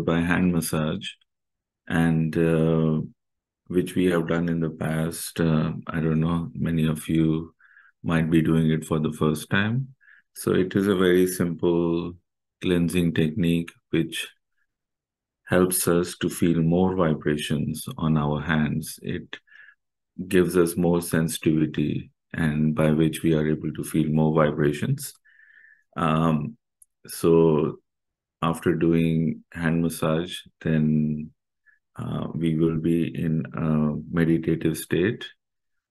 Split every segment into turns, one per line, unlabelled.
followed by hand massage, and uh, which we have done in the past. Uh, I don't know, many of you might be doing it for the first time. So it is a very simple cleansing technique which helps us to feel more vibrations on our hands. It gives us more sensitivity and by which we are able to feel more vibrations. Um, so after doing hand massage, then uh, we will be in a meditative state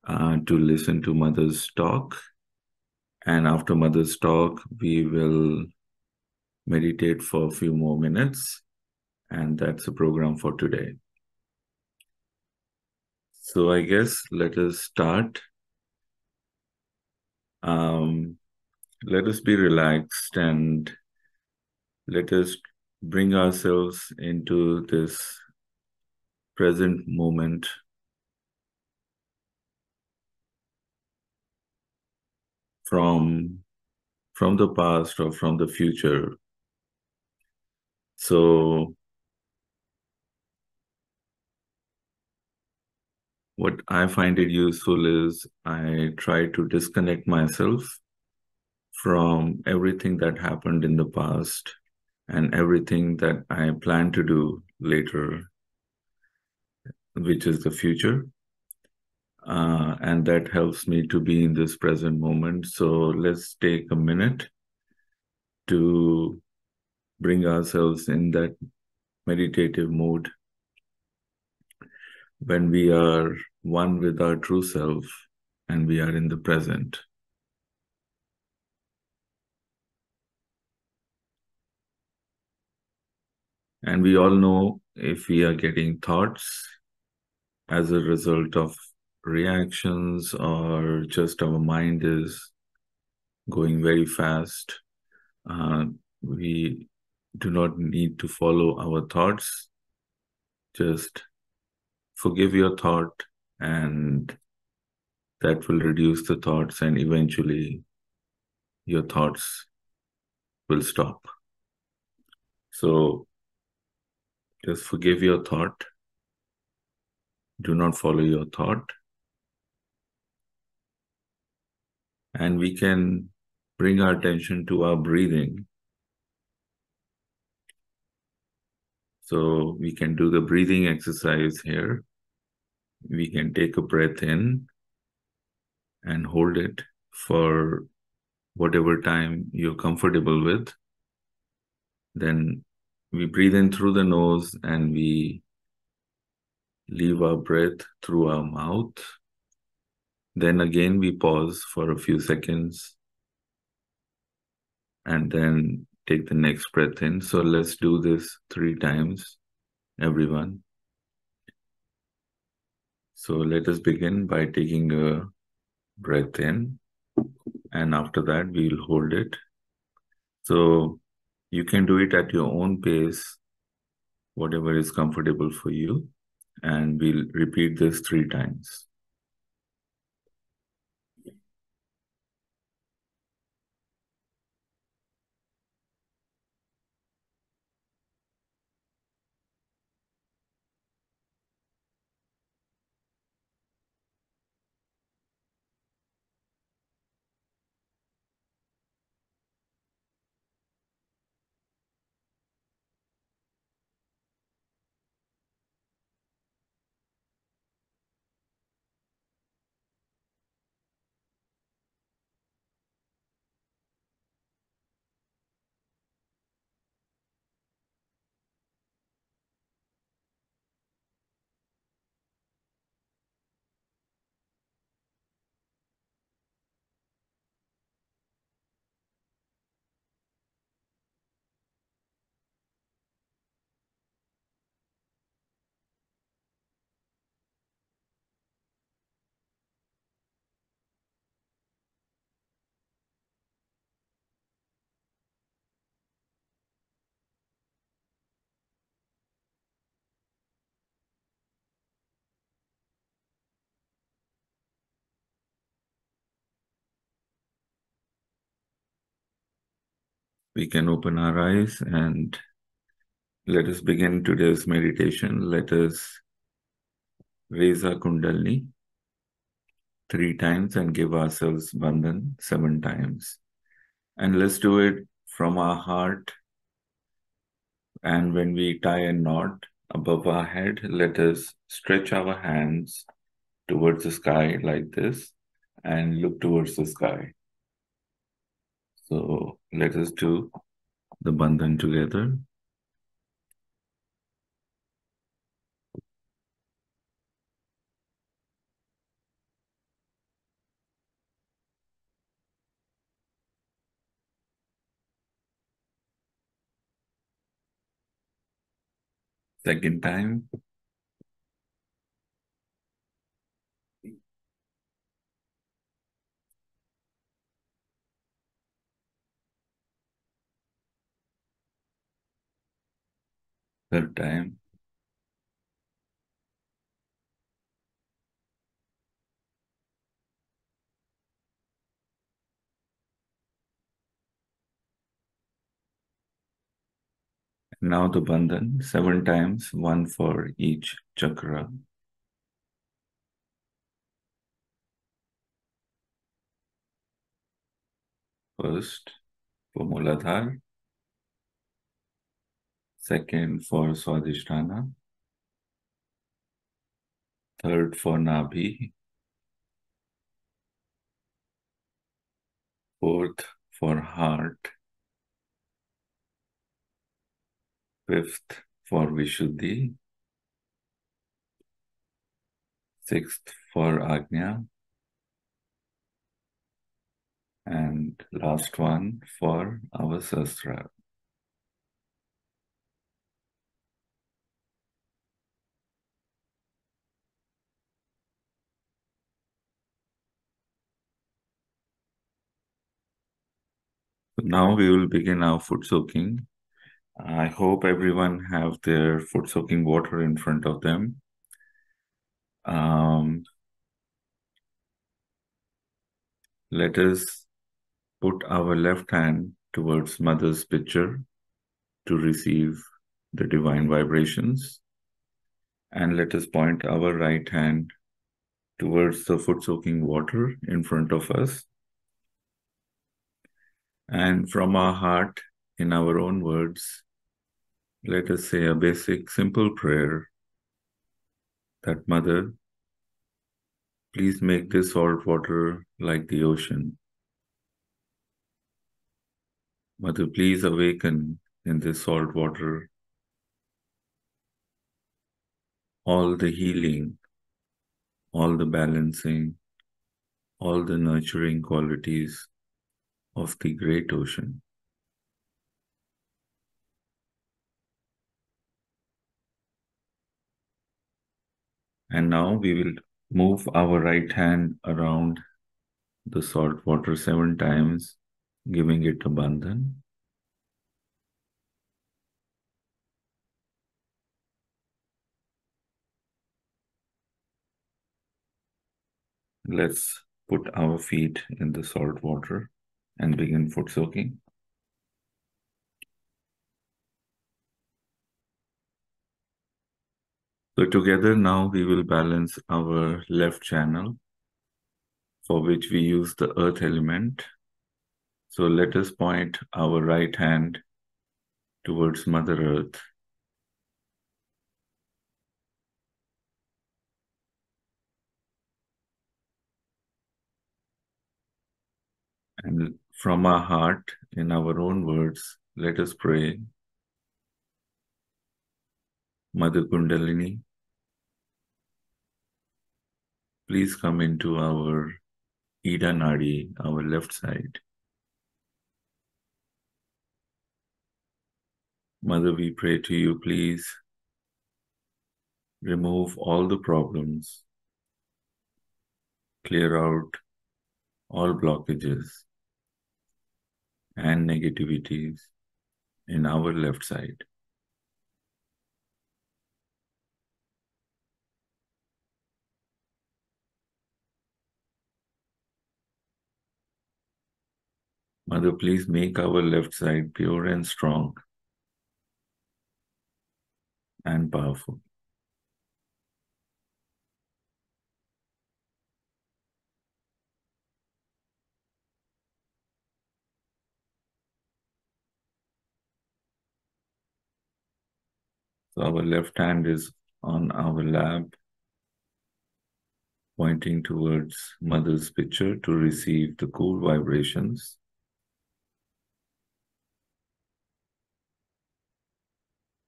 uh, to listen to mother's talk. And after mother's talk, we will meditate for a few more minutes. And that's the program for today. So I guess let us start. Um, let us be relaxed and let us bring ourselves into this present moment. From, from the past or from the future. So, what I find it useful is I try to disconnect myself from everything that happened in the past and everything that I plan to do later, which is the future. Uh, and that helps me to be in this present moment. So let's take a minute to bring ourselves in that meditative mode. when we are one with our true self and we are in the present. And we all know if we are getting thoughts as a result of reactions or just our mind is going very fast, uh, we do not need to follow our thoughts. Just forgive your thought, and that will reduce the thoughts, and eventually your thoughts will stop. So just forgive your thought. Do not follow your thought. And we can bring our attention to our breathing. So we can do the breathing exercise here. We can take a breath in and hold it for whatever time you're comfortable with. Then we breathe in through the nose and we leave our breath through our mouth. Then again, we pause for a few seconds and then take the next breath in. So let's do this three times, everyone. So let us begin by taking a breath in, and after that, we'll hold it. So you can do it at your own pace, whatever is comfortable for you. And we'll repeat this three times. We can open our eyes and Let us begin today's meditation. Let us raise our Kundalini three times and give ourselves Bandhan seven times. And let's do it from our heart. And when we tie a knot above our head, let us stretch our hands towards the sky like this and look towards the sky. So let us do the bandhan together. Second time. Third time. Now the bandhan, seven times, one for each chakra. First for Muladhara, second for Swadhisthana, third for Nabhi, fourth for heart, fifth for Vishuddhi, sixth for Ajna, and last one for our Sahasrara. Now we will begin our foot soaking. I hope everyone have their foot soaking water in front of them. Um, let us put our left hand towards mother's picture to receive the divine vibrations. And let us point our right hand towards the foot soaking water in front of us. And from our heart, in our own words, let us say a basic, simple prayer that Mother, please make this salt water like the ocean. Mother, please awaken in this salt water all the healing, all the balancing, all the nurturing qualities of the great ocean. And now we will move our right hand around the salt water seven times, giving it a bandhan. Let's put our feet in the salt water and begin foot soaking. So together now we will balance our left channel for which we use the earth element. So let us point our right hand towards Mother Earth. And from our heart, in our own words, let us pray. Mother Kundalini, please come into our Ida Nadi, our left side. Mother, we pray to you, please remove all the problems, clear out all blockages and negativities in our left side. Mother, please make our left side pure and strong. and powerful. So our left hand is on our lap, pointing towards mother's picture to receive the cool vibrations.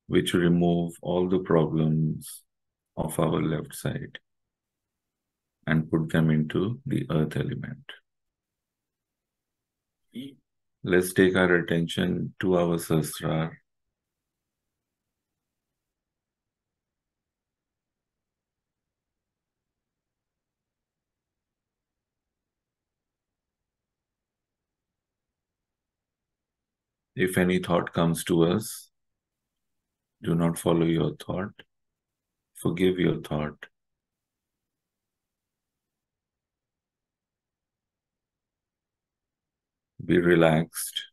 which remove all the problems of our left side and put them into the earth element. Let's take our attention to our Sahasrara If any thought comes to us, do not follow your thought. Forgive your thought. Be relaxed.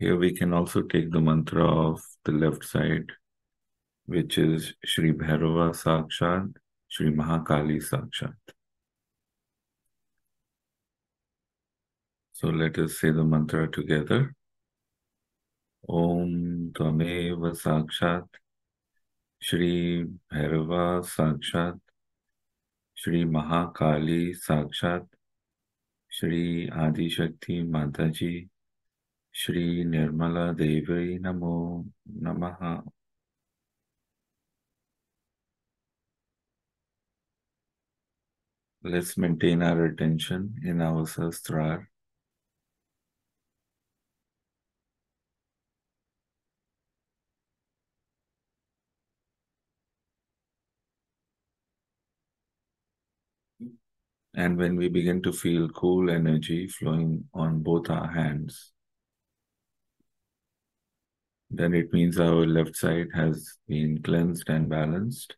Here we can also take the mantra of the left side, which is Shri Bhairava Sakshat, Shri Mahakali Sakshat. So let us say the mantra together. Om Tvameva Sakshat, Shri Bhairava Sakshat, Shri Mahakali Sakshat, Shri Adi Shakti Mataji, Shri Nirmala Devi Namo Namaha. Let's maintain our attention in our Sahasrara. And when we begin to feel cool energy flowing on both our hands, then it means our left side has been cleansed and balanced.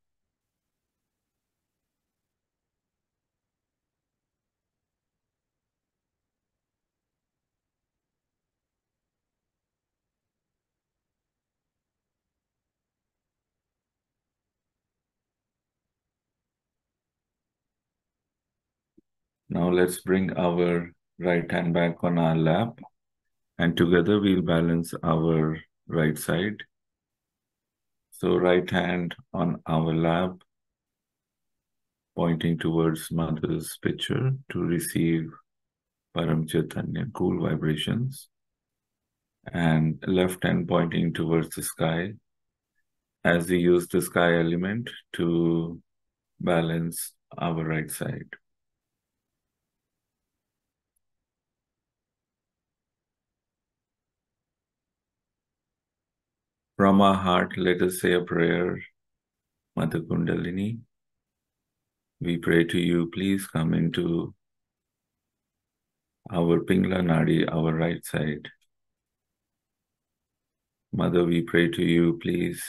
Now let's bring our right hand back on our lap and together we'll balance our right side. So right hand on our lap, pointing towards mother's picture to receive Param cool vibrations. And left hand pointing towards the sky as we use the sky element to balance our right side. From our heart, let us say a prayer. Mother Kundalini, we pray to you, please come into our Pingla Nadi, our right side. Mother, we pray to you, please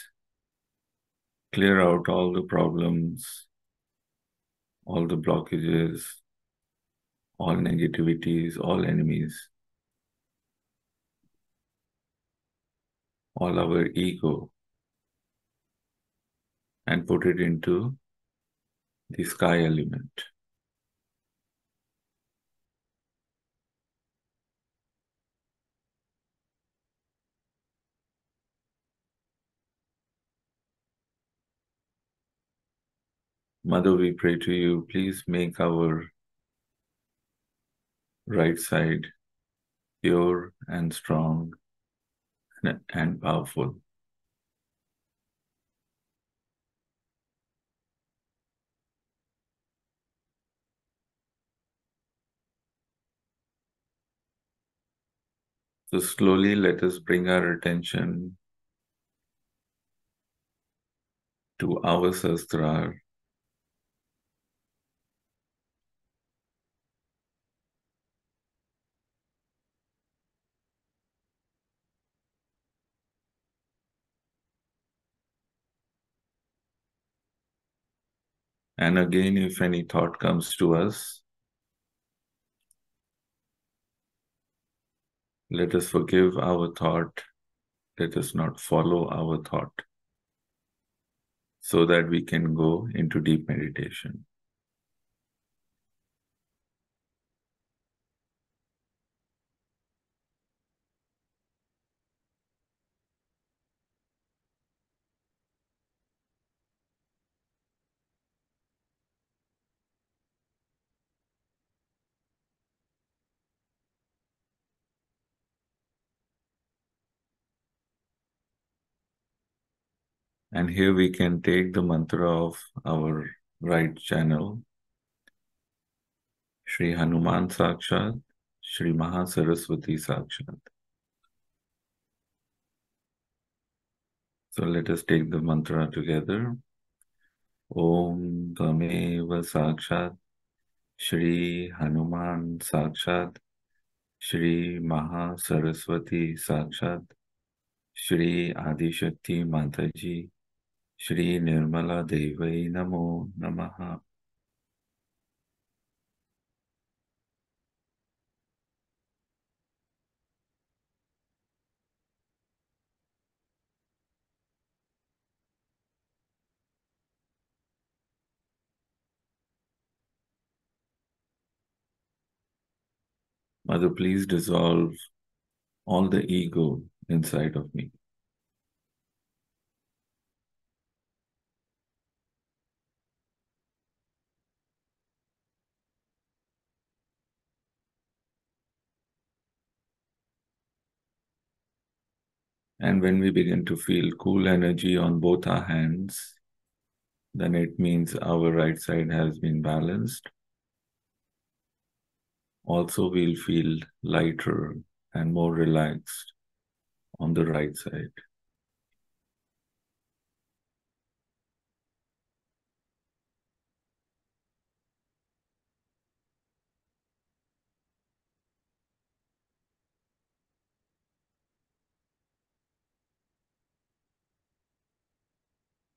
clear out all the problems, all the blockages, all negativities, all enemies. All our ego and put it into the sky element. Mother, we pray to you, please make our right side pure and strong and powerful. So slowly let us bring our attention to our Sahasrara And again, if any thought comes to us, let us forgive our thought. Let us not follow our thought so that we can go into deep meditation. And here we can take the mantra of our right channel, Sri Hanuman Sakshat, Sri Mahasaraswati Sakshat. So let us take the mantra together. Om Tameva Sakshat, Shri Hanuman Sakshat, Shri Mahasaraswati Sakshat, Shri Adishakti Mataji, Shri Nirmala Devai Namo Namaha. Mother, please dissolve all the ego inside of me. And when we begin to feel cool energy on both our hands, then it means our right side has been balanced. Also, we'll feel lighter and more relaxed on the right side.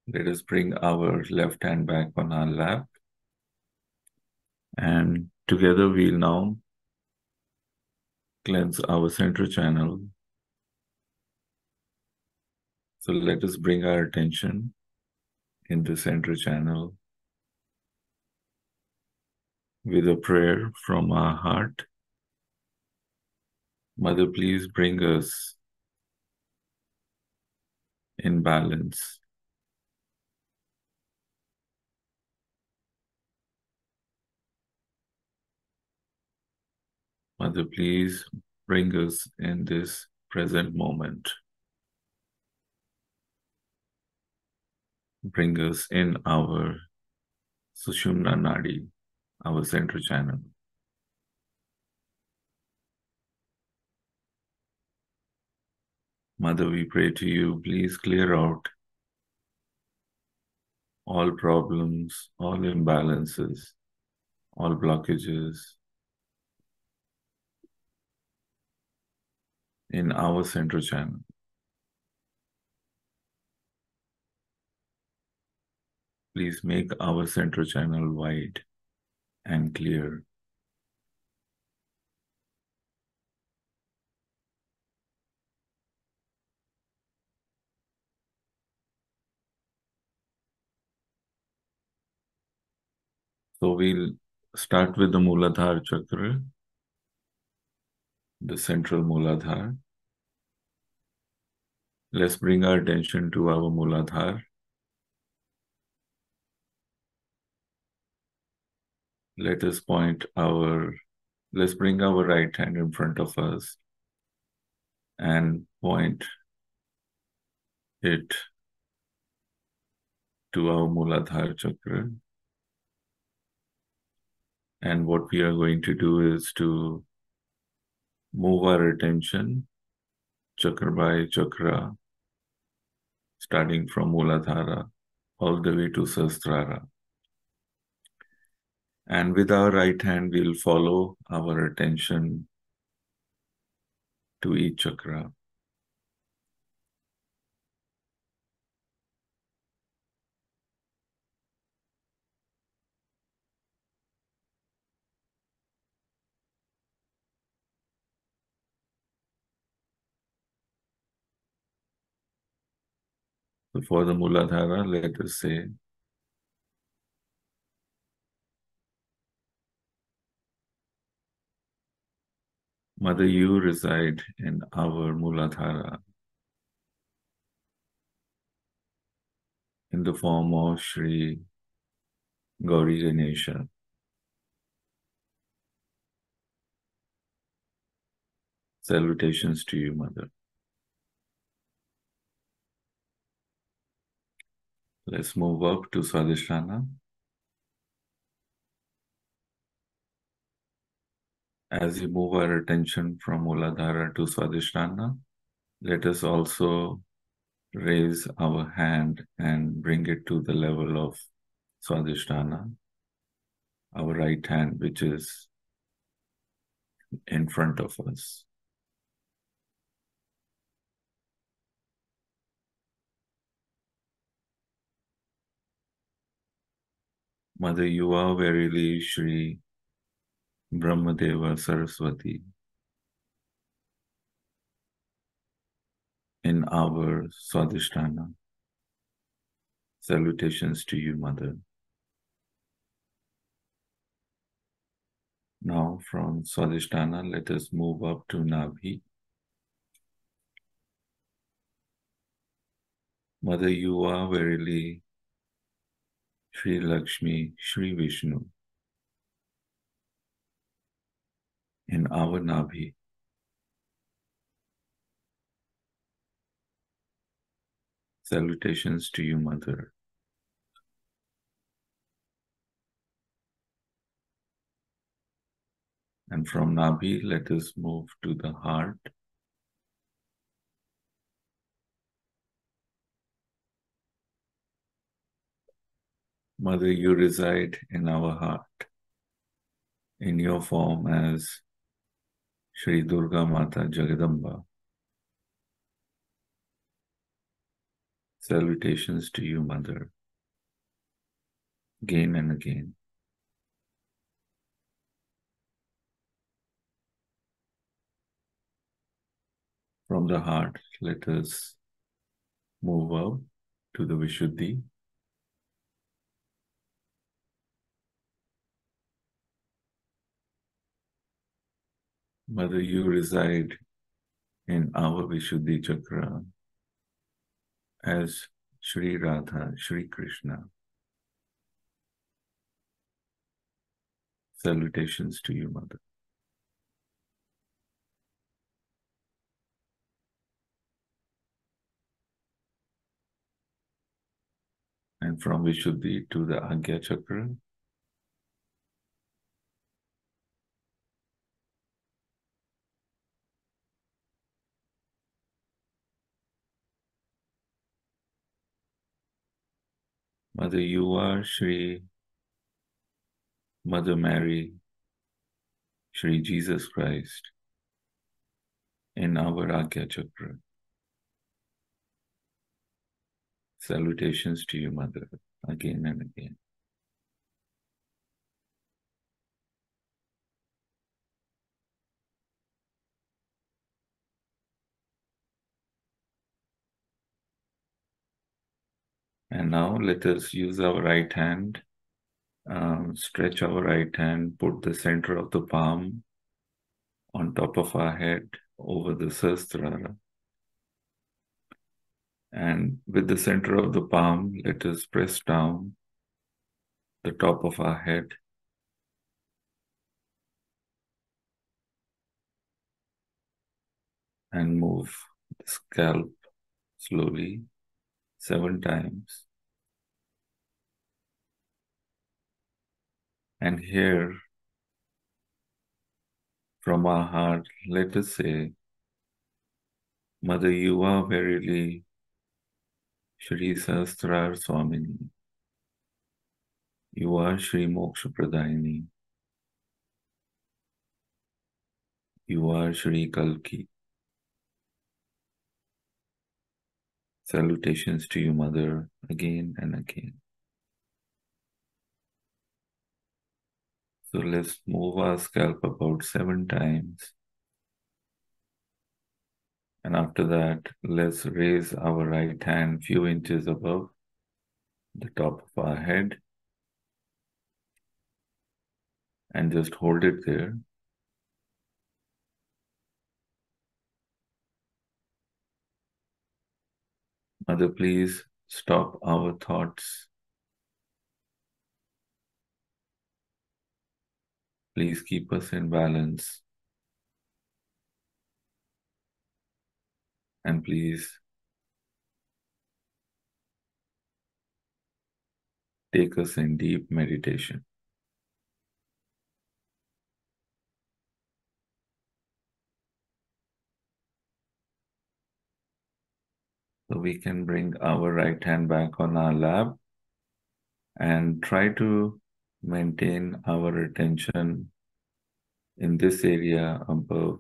Let us bring our left hand back on our lap. And together we'll now cleanse our central channel. So let us bring our attention in the central channel with a prayer from our heart. Mother, please bring us in balance Mother, please bring us in this present moment. Bring us in our Sushumna Nadi, our central channel. Mother, we pray to you, please clear out all problems, all imbalances, all blockages, in our central channel. Please make our central channel wide and clear. So we'll start with the Muladhara chakra the central Muladhara. Let's bring our attention to our Muladhara. Let us point our, let's bring our right hand in front of us and point it to our Muladhara chakra. And what we are going to do is to move our attention chakra by chakra, starting from Muladhara all the way to Sahasrara. And with our right hand, we'll follow our attention to each chakra. For the Muladhara, let us say, Mother, you reside in our Muladhara in the form of Sri Gauri Ganesha. Salutations to you, Mother. Let's move up to Swadhisthana. As we move our attention from Muladhara to Swadhisthana, let us also raise our hand and bring it to the level of Swadhisthana, our right hand, which is in front of us. Mother, you are verily Sri Brahmadeva Saraswati. In our Swadhisthana. Salutations to you, Mother. Now from Swadhisthana, let us move up to Nabhi. Mother, you are verily Sri Lakshmi, Sri Vishnu. In our Nabhi. Salutations to you, Mother. And from Nabhi, let us move to the heart. Mother, you reside in our heart in your form as Sri Durga Mata Jagadamba. Salutations to you, Mother, again and again. From the heart, let us move out to the Vishuddhi. Mother, you reside in our Vishuddhi Chakra as Sri Radha, Sri Krishna. Salutations to you, Mother. And from Vishuddhi to the Agya Chakra, Mother, you are Sri Mother Mary, Sri Jesus Christ in our Agya Chakra. Salutations to you, Mother, again and again. And now let us use our right hand, um, stretch our right hand, put the center of the palm on top of our head over the Sahasrara. And with the center of the palm, let us press down the top of our head. And move the scalp slowly seven times. And here, from our heart, let us say, Mother, you are verily Shri Sahasrar Swamini. You are Shri Moksha Pradayini. You are Shri Kalki. Salutations to you, Mother, again and again. So let's move our scalp about seven times. And after that, let's raise our right hand few inches above the top of our head and just hold it there. Mother, please stop our thoughts. Please keep us in balance. And please take us in deep meditation. So we can bring our right hand back on our lap and try to maintain our attention in this area above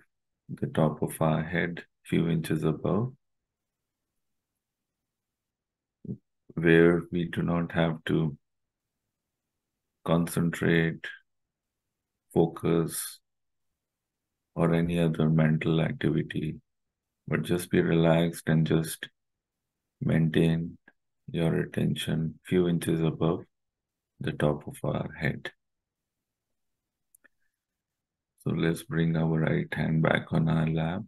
the top of our head, few inches above, where we do not have to concentrate, focus, or any other mental activity, but just be relaxed and just maintain your attention few inches above the top of our head. So let's bring our right hand back on our lap.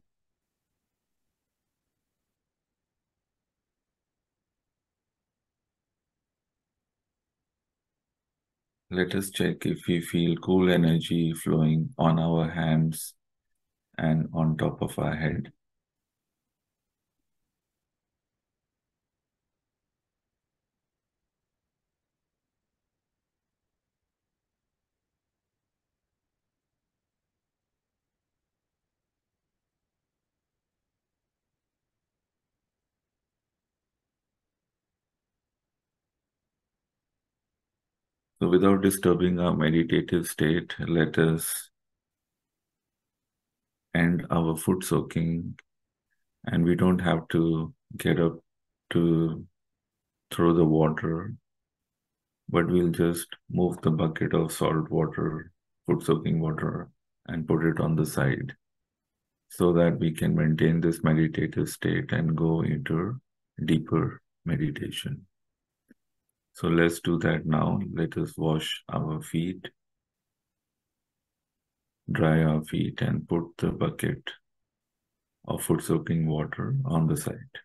Let us check if we feel cool energy flowing on our hands and on top of our head. Without disturbing our meditative state, let us end our foot soaking and we don't have to get up to throw the water, but we'll just move the bucket of salt water, foot soaking water, and put it on the side so that we can maintain this meditative state and go into deeper meditation. So let's do that now. Let us wash our feet, dry our feet, and put the bucket of foot soaking water on the side.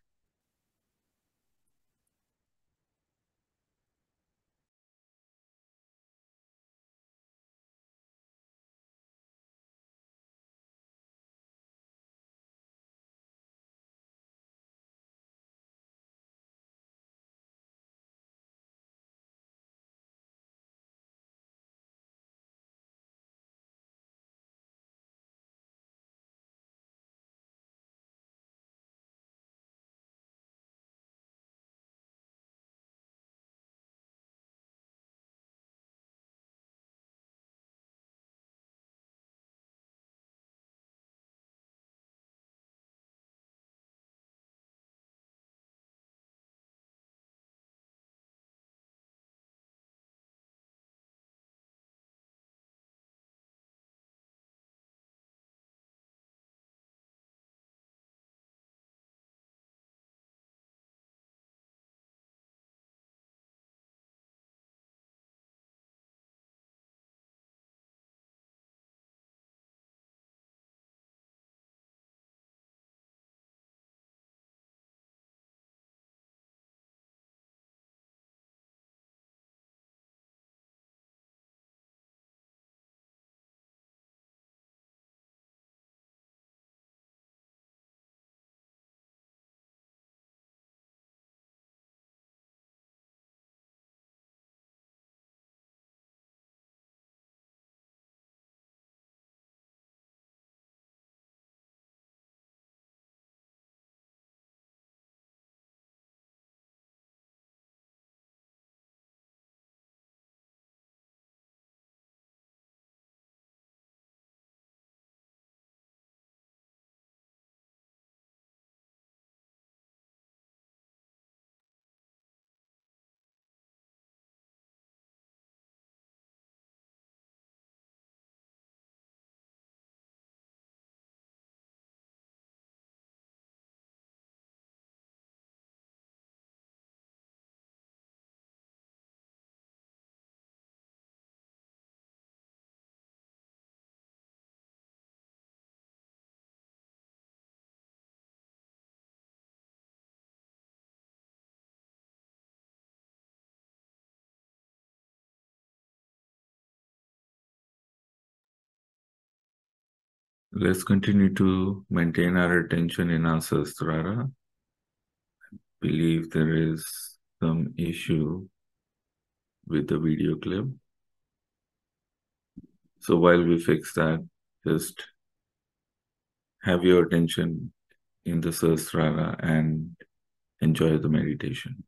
Let's continue to maintain our attention in our Sahasrara. I believe there is some issue with the video clip. So while we fix that, just have your attention in the Sahasrara and enjoy the meditation.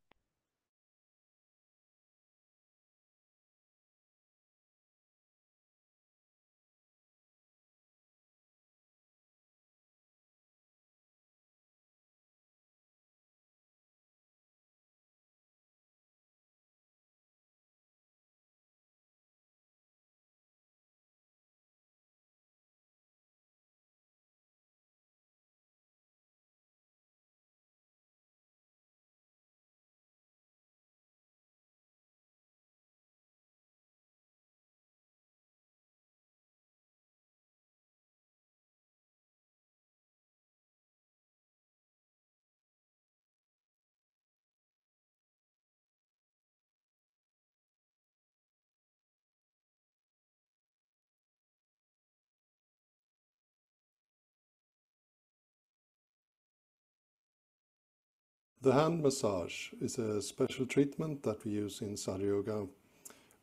The hand massage is a special treatment that we use in Sahaja Yoga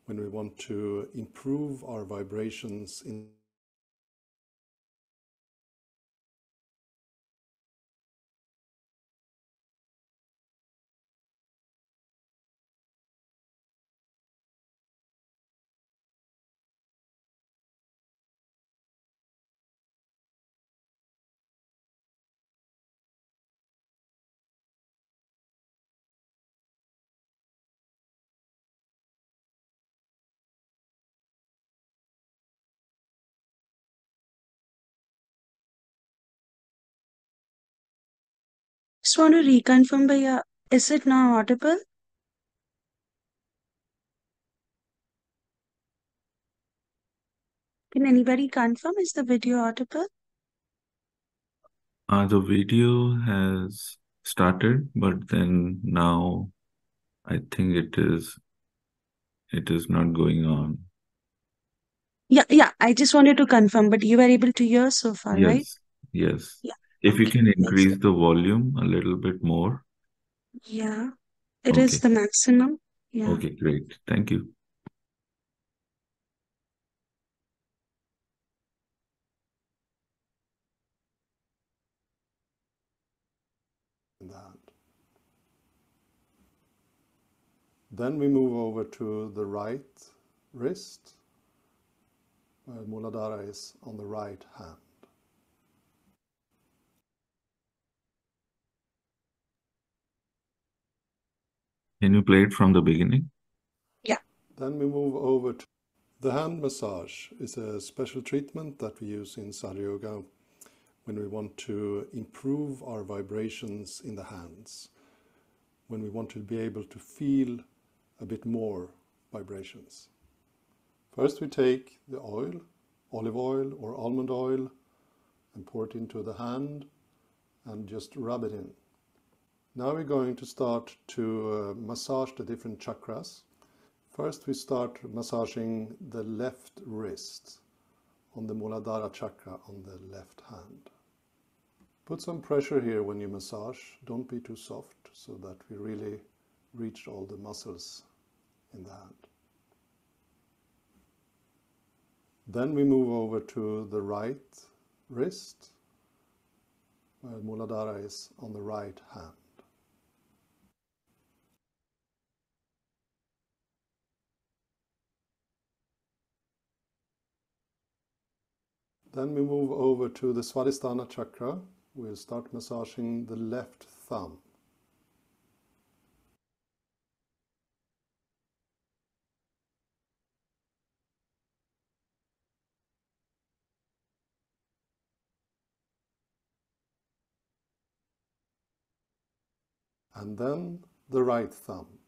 when we want to improve our vibrations in
Just want to reconfirm, Bhaiya, is it now audible? Can anybody confirm? Is the video audible?
Uh, the video has started, but then now I think it is it is not going on.
Yeah, yeah. I just wanted to confirm, but you were able to hear so far, right?
Yes, yes.
Yeah.
If you
Okay,
can increase the volume a little bit more.
Yeah, it is
Okay,
the maximum. Yeah.
okay, great. Thank you.
the hand. Then we move over to the right wrist, where Muladhara is on the right hand.
Can you play it from the beginning?
Yeah.
Then we move over to the hand massage is a special treatment that we use in Sahaja Yoga when we want to improve our vibrations in the hands, when we want to be able to feel a bit more vibrations. First we take the oil, olive oil or almond oil, and pour it into the hand and just rub it in. Now we're going to start to uh, massage the different chakras. First we start massaging the left wrist on the Muladhara chakra on the left hand. Put some pressure here when you massage. Don't be too soft so that we really reach all the muscles in the hand. Then we move over to the right wrist where Muladhara is on the right hand. Then we move over to the Svadhisthana chakra. We'll start massaging the left thumb. And then the right thumb.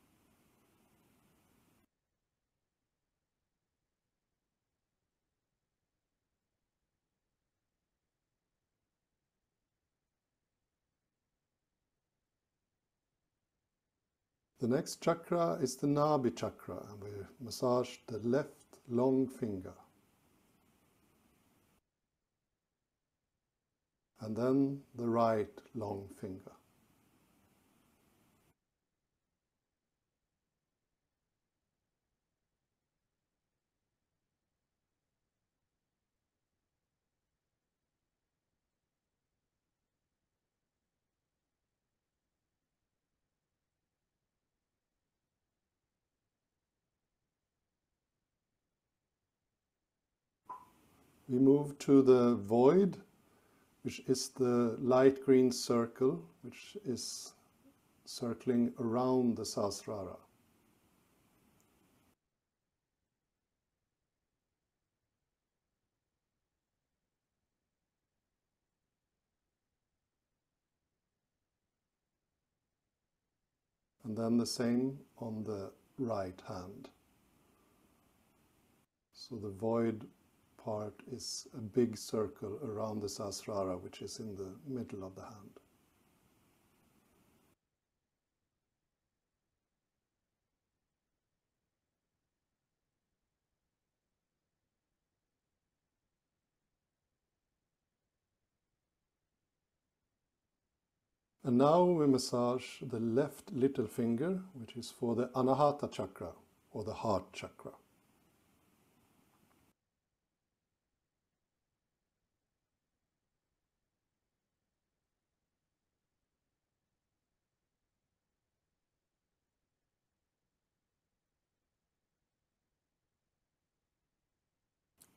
The next chakra is the Nabhi chakra, and we massage the left long finger. and then the right long finger. We move to the void, which is the light green circle, which is circling around the Sahasrara. And then the same on the right hand. So the void part is a big circle around the Sahasrara, which is in the middle of the hand. And now we massage the left little finger, which is for the Anahata chakra or the heart chakra.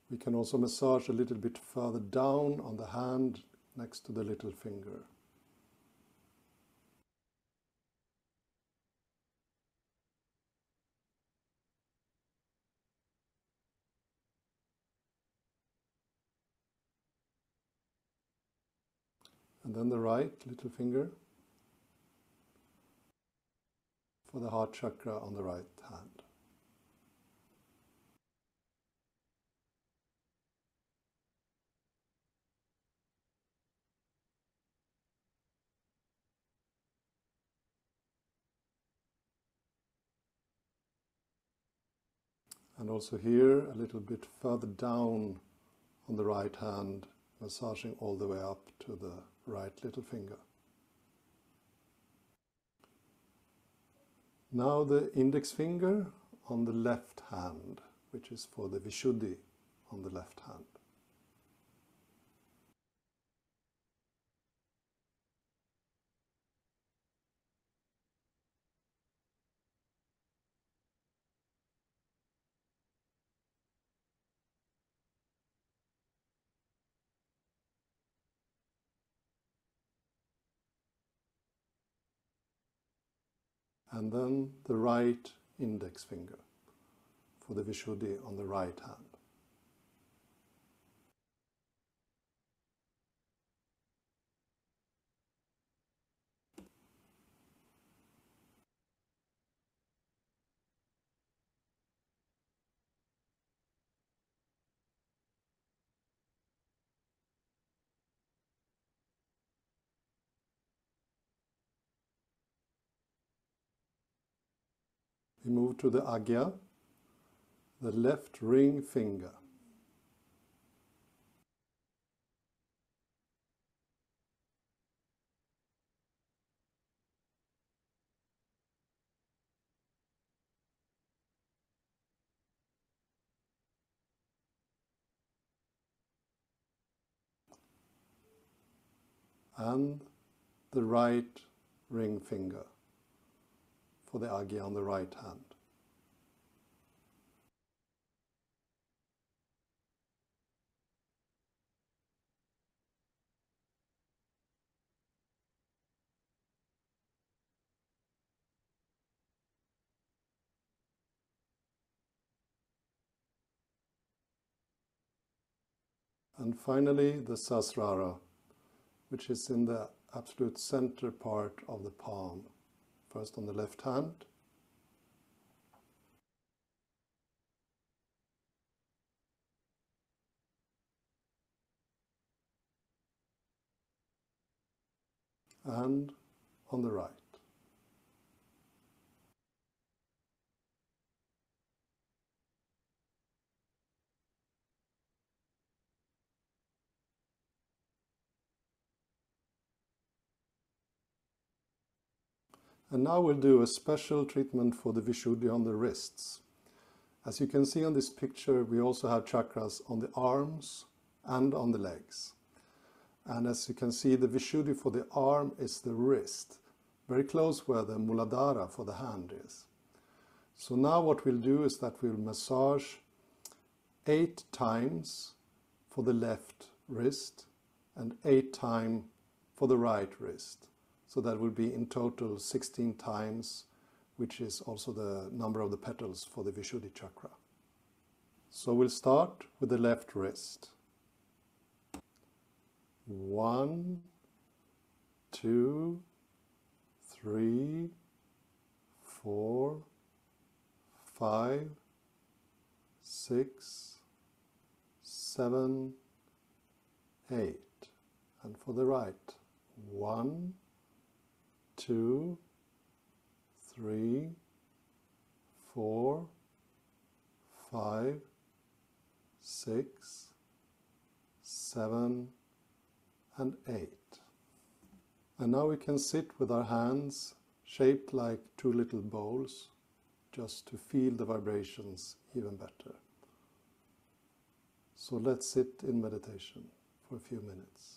We can also massage a little bit further down on the hand next to the little finger. And then the right little finger for the heart chakra on the right hand. And also here, a little bit further down on the right hand, massaging all the way up to the right little finger. Now the index finger on the left hand, which is for the Vishuddhi on the left hand. And then the right index finger for the Vishuddhi on the right hand. We move to the Agya, the left ring finger. And the right ring finger for the Agya on the right hand. And finally, the Sahasrara, which is in the absolute center part of the palm. First on the left hand, and on the right. And now we'll do a special treatment for the Vishuddhi on the wrists. As you can see on this picture, we also have chakras on the arms and on the legs. And as you can see, the Vishuddhi for the arm is the wrist, very close where the Muladhara for the hand is. So now what we'll do is that we'll massage eight times for the left wrist and eight times for the right wrist. So that will be in total 16 times, which is also the number of the petals for the Vishuddhi chakra. So we'll start with the left wrist. One, two, three, four, five, six, seven, eight. And for the right, one, two, three, four, five, six, seven, and eight. And now we can sit with our hands shaped like two little bowls just to feel the vibrations even better. So let's sit in meditation for a few minutes.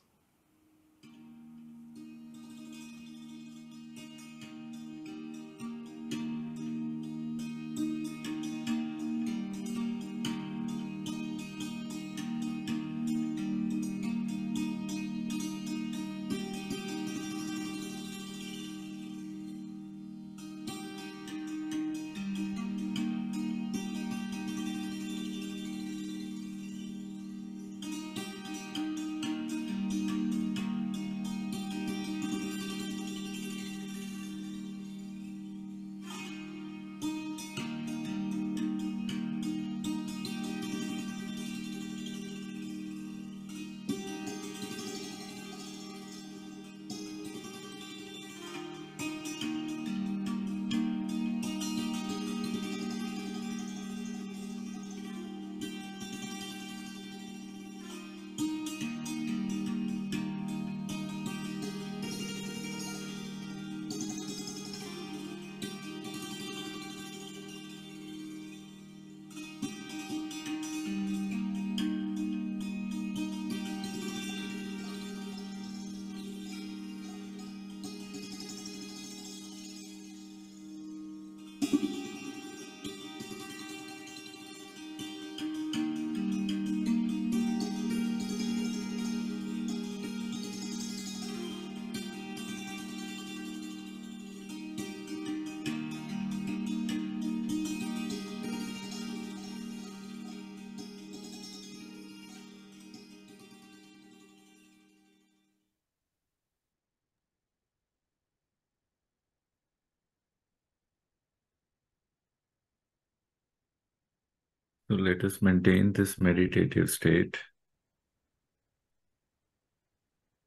So let us maintain this meditative state.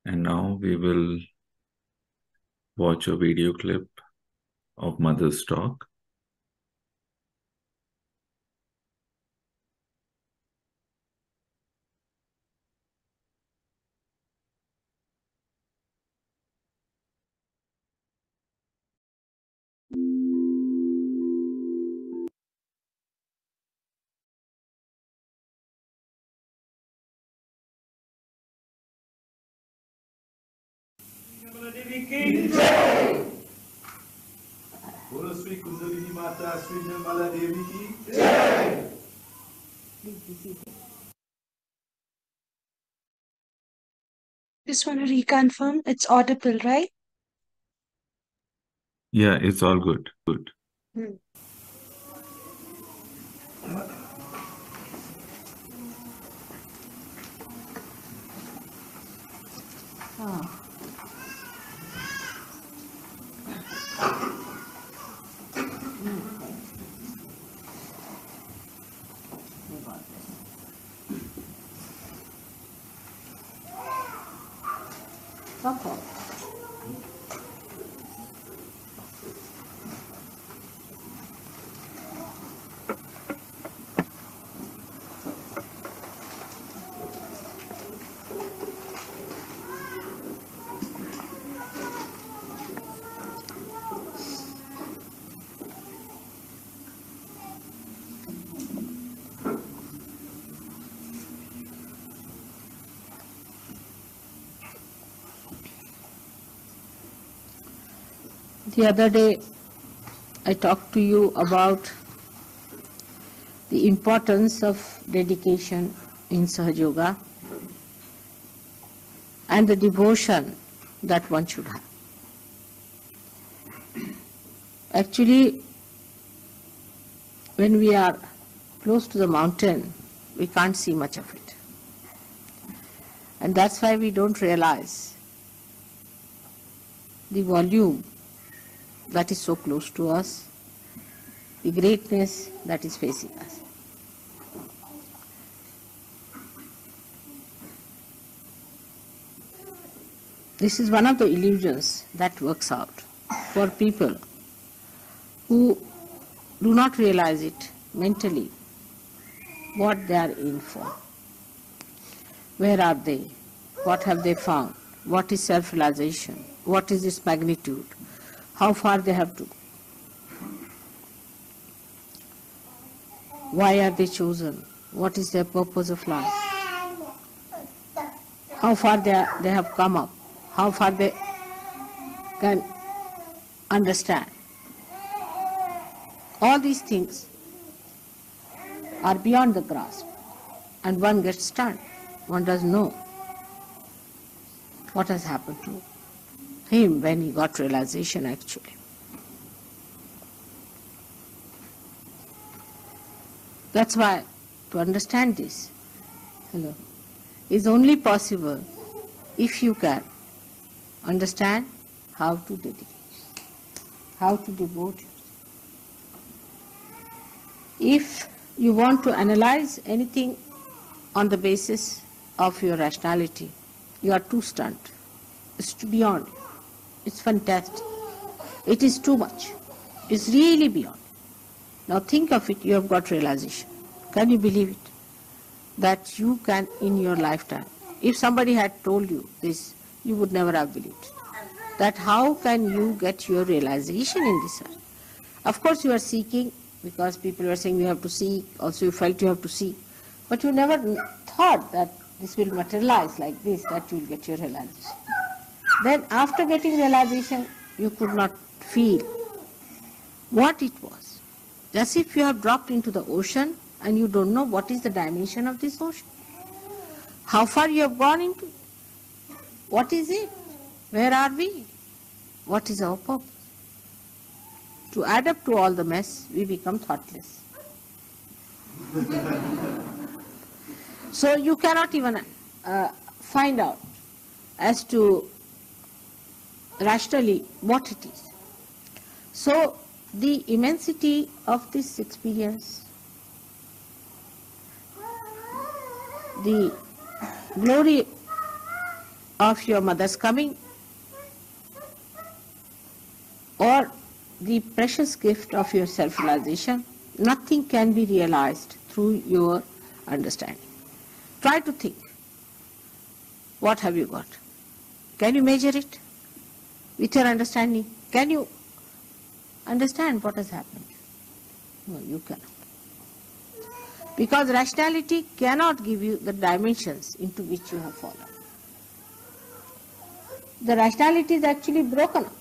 And now we will watch a video clip of Mother's Talk.
Just want to reconfirm it's audible, right?
Yeah, it's all good. Good.
Hmm.
Okay. The other day, I talked to you about the importance of dedication in Sahaja Yoga and the devotion that one should have. Actually, when we are close to the mountain, we can't see much of it. And that's why we don't realize the volume that is so close to us, the greatness that is facing us. This is one of the illusions that works out for people who do not realize it mentally what they are in for. Where are they? What have they found? What is self realization? What is its magnitude? How far they have to go? Why are they chosen? What is their purpose of life? How far they, are, they have come up? How far they can understand? All these things are beyond the grasp and one gets stunned. One doesn't know what has happened to him when he got realization actually. That's why to understand this, hello, is only possible if you can understand how to dedicate, how to devote. If you want to analyze anything on the basis of your rationality, you are too stunned. It's beyond. It's fantastic. It is too much. It's really beyond. Now think of it, you have got realization. Can you believe it? That you can in your lifetime. If somebody had told you this, you would never have believed. That how can you get your realization in this earth? Of course you are seeking because people were saying you have to seek, also you felt you have to seek. But you never thought that this will materialize like this, that you will get your realization. Then after getting realization, you could not feel what it was. As if you have dropped into the ocean and you don't know what is the dimension of this ocean. How far you have gone into it. What is it? Where are we? What is our purpose? To add up to all the mess, we become thoughtless. so you cannot even uh, find out as to rationally what it is. So the immensity of this experience, the glory of your mother's coming, or the precious gift of your self realization, nothing can be realized through your understanding. Try to think. What have you got? Can you measure it with your understanding? Can you understand what has happened? No, you cannot. Because rationality cannot give you the dimensions into which you have fallen. The rationality is actually broken up.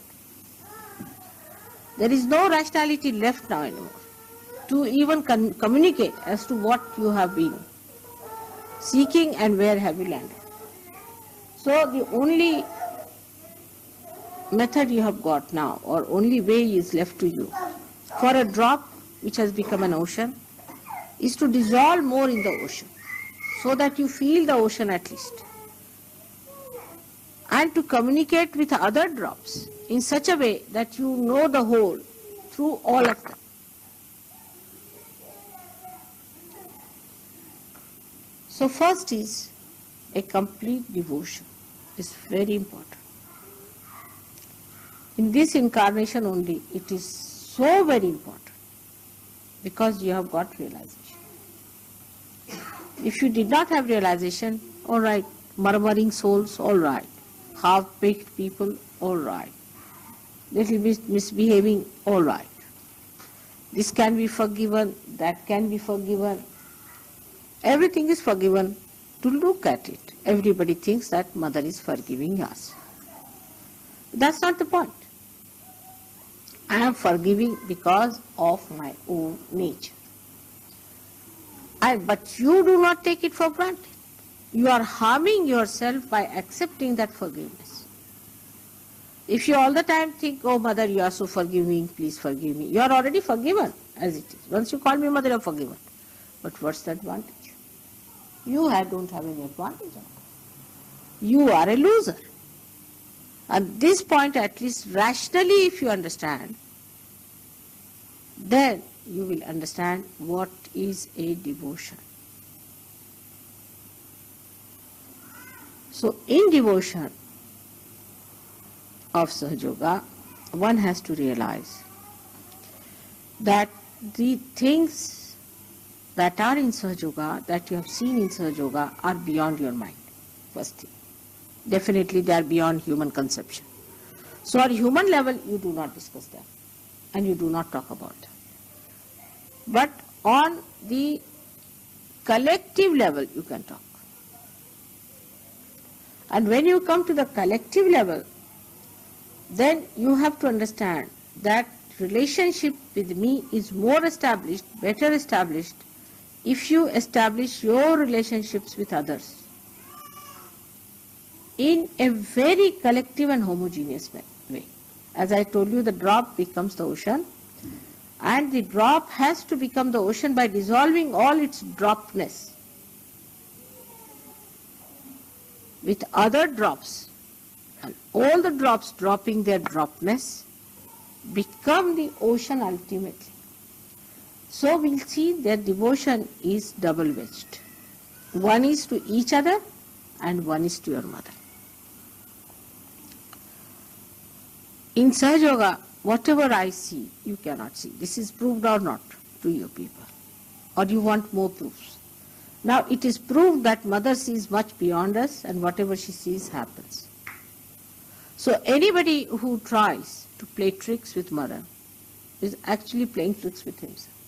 There is no rationality left now anymore to even communicate as to what you have been seeking and where have you landed. So the only method you have got now or only way is left to you for a drop which has become an ocean is to dissolve more in the ocean so that you feel the ocean at least and to communicate with other drops in such a way that you know the whole through all of them. So first is a complete devotion is very important. In this incarnation only it is so very important because you have got realization. If you did not have realization, all right, murmuring souls, all right, half-baked people, all right, little bit misbehaving, all right. This can be forgiven, that can be forgiven. Everything is forgiven to look at it. Everybody thinks that mother is forgiving us. That's not the point. I am forgiving because of my own nature. I, but you do not take it for granted. You are harming yourself by accepting that forgiveness. If you all the time think, oh mother, you are so forgiving, please forgive me, you are already forgiven as it is. Once you call me mother, you are forgiven. But what's the advantage? You don't have any advantage. You are a loser. At this point, at least rationally, if you understand, then you will understand what is a devotion. So, in devotion of Sahaja Yoga, one has to realize that the things that are in Sahaja Yoga, that you have seen in Sahaja Yoga, are beyond your mind, first thing. Definitely they are beyond human conception. So on human level, you do not discuss them and you do not talk about them. But on the collective level, you can talk. And when you come to the collective level, then you have to understand that relationship with me is more established, better established, if you establish your relationships with others in a very collective and homogeneous way. As I told you, the drop becomes the ocean, and the drop has to become the ocean by dissolving all its dropness with other drops. And all the drops dropping their dropness become the ocean ultimately. So we'll see that devotion is double-wedged. One is to each other and one is to your mother. In Sahaja Yoga, whatever I see, you cannot see. This is proved or not to you people. Or you want more proofs. Now it is proved that mother sees much beyond us and whatever she sees happens. So anybody who tries to play tricks with mother is actually playing tricks with himself.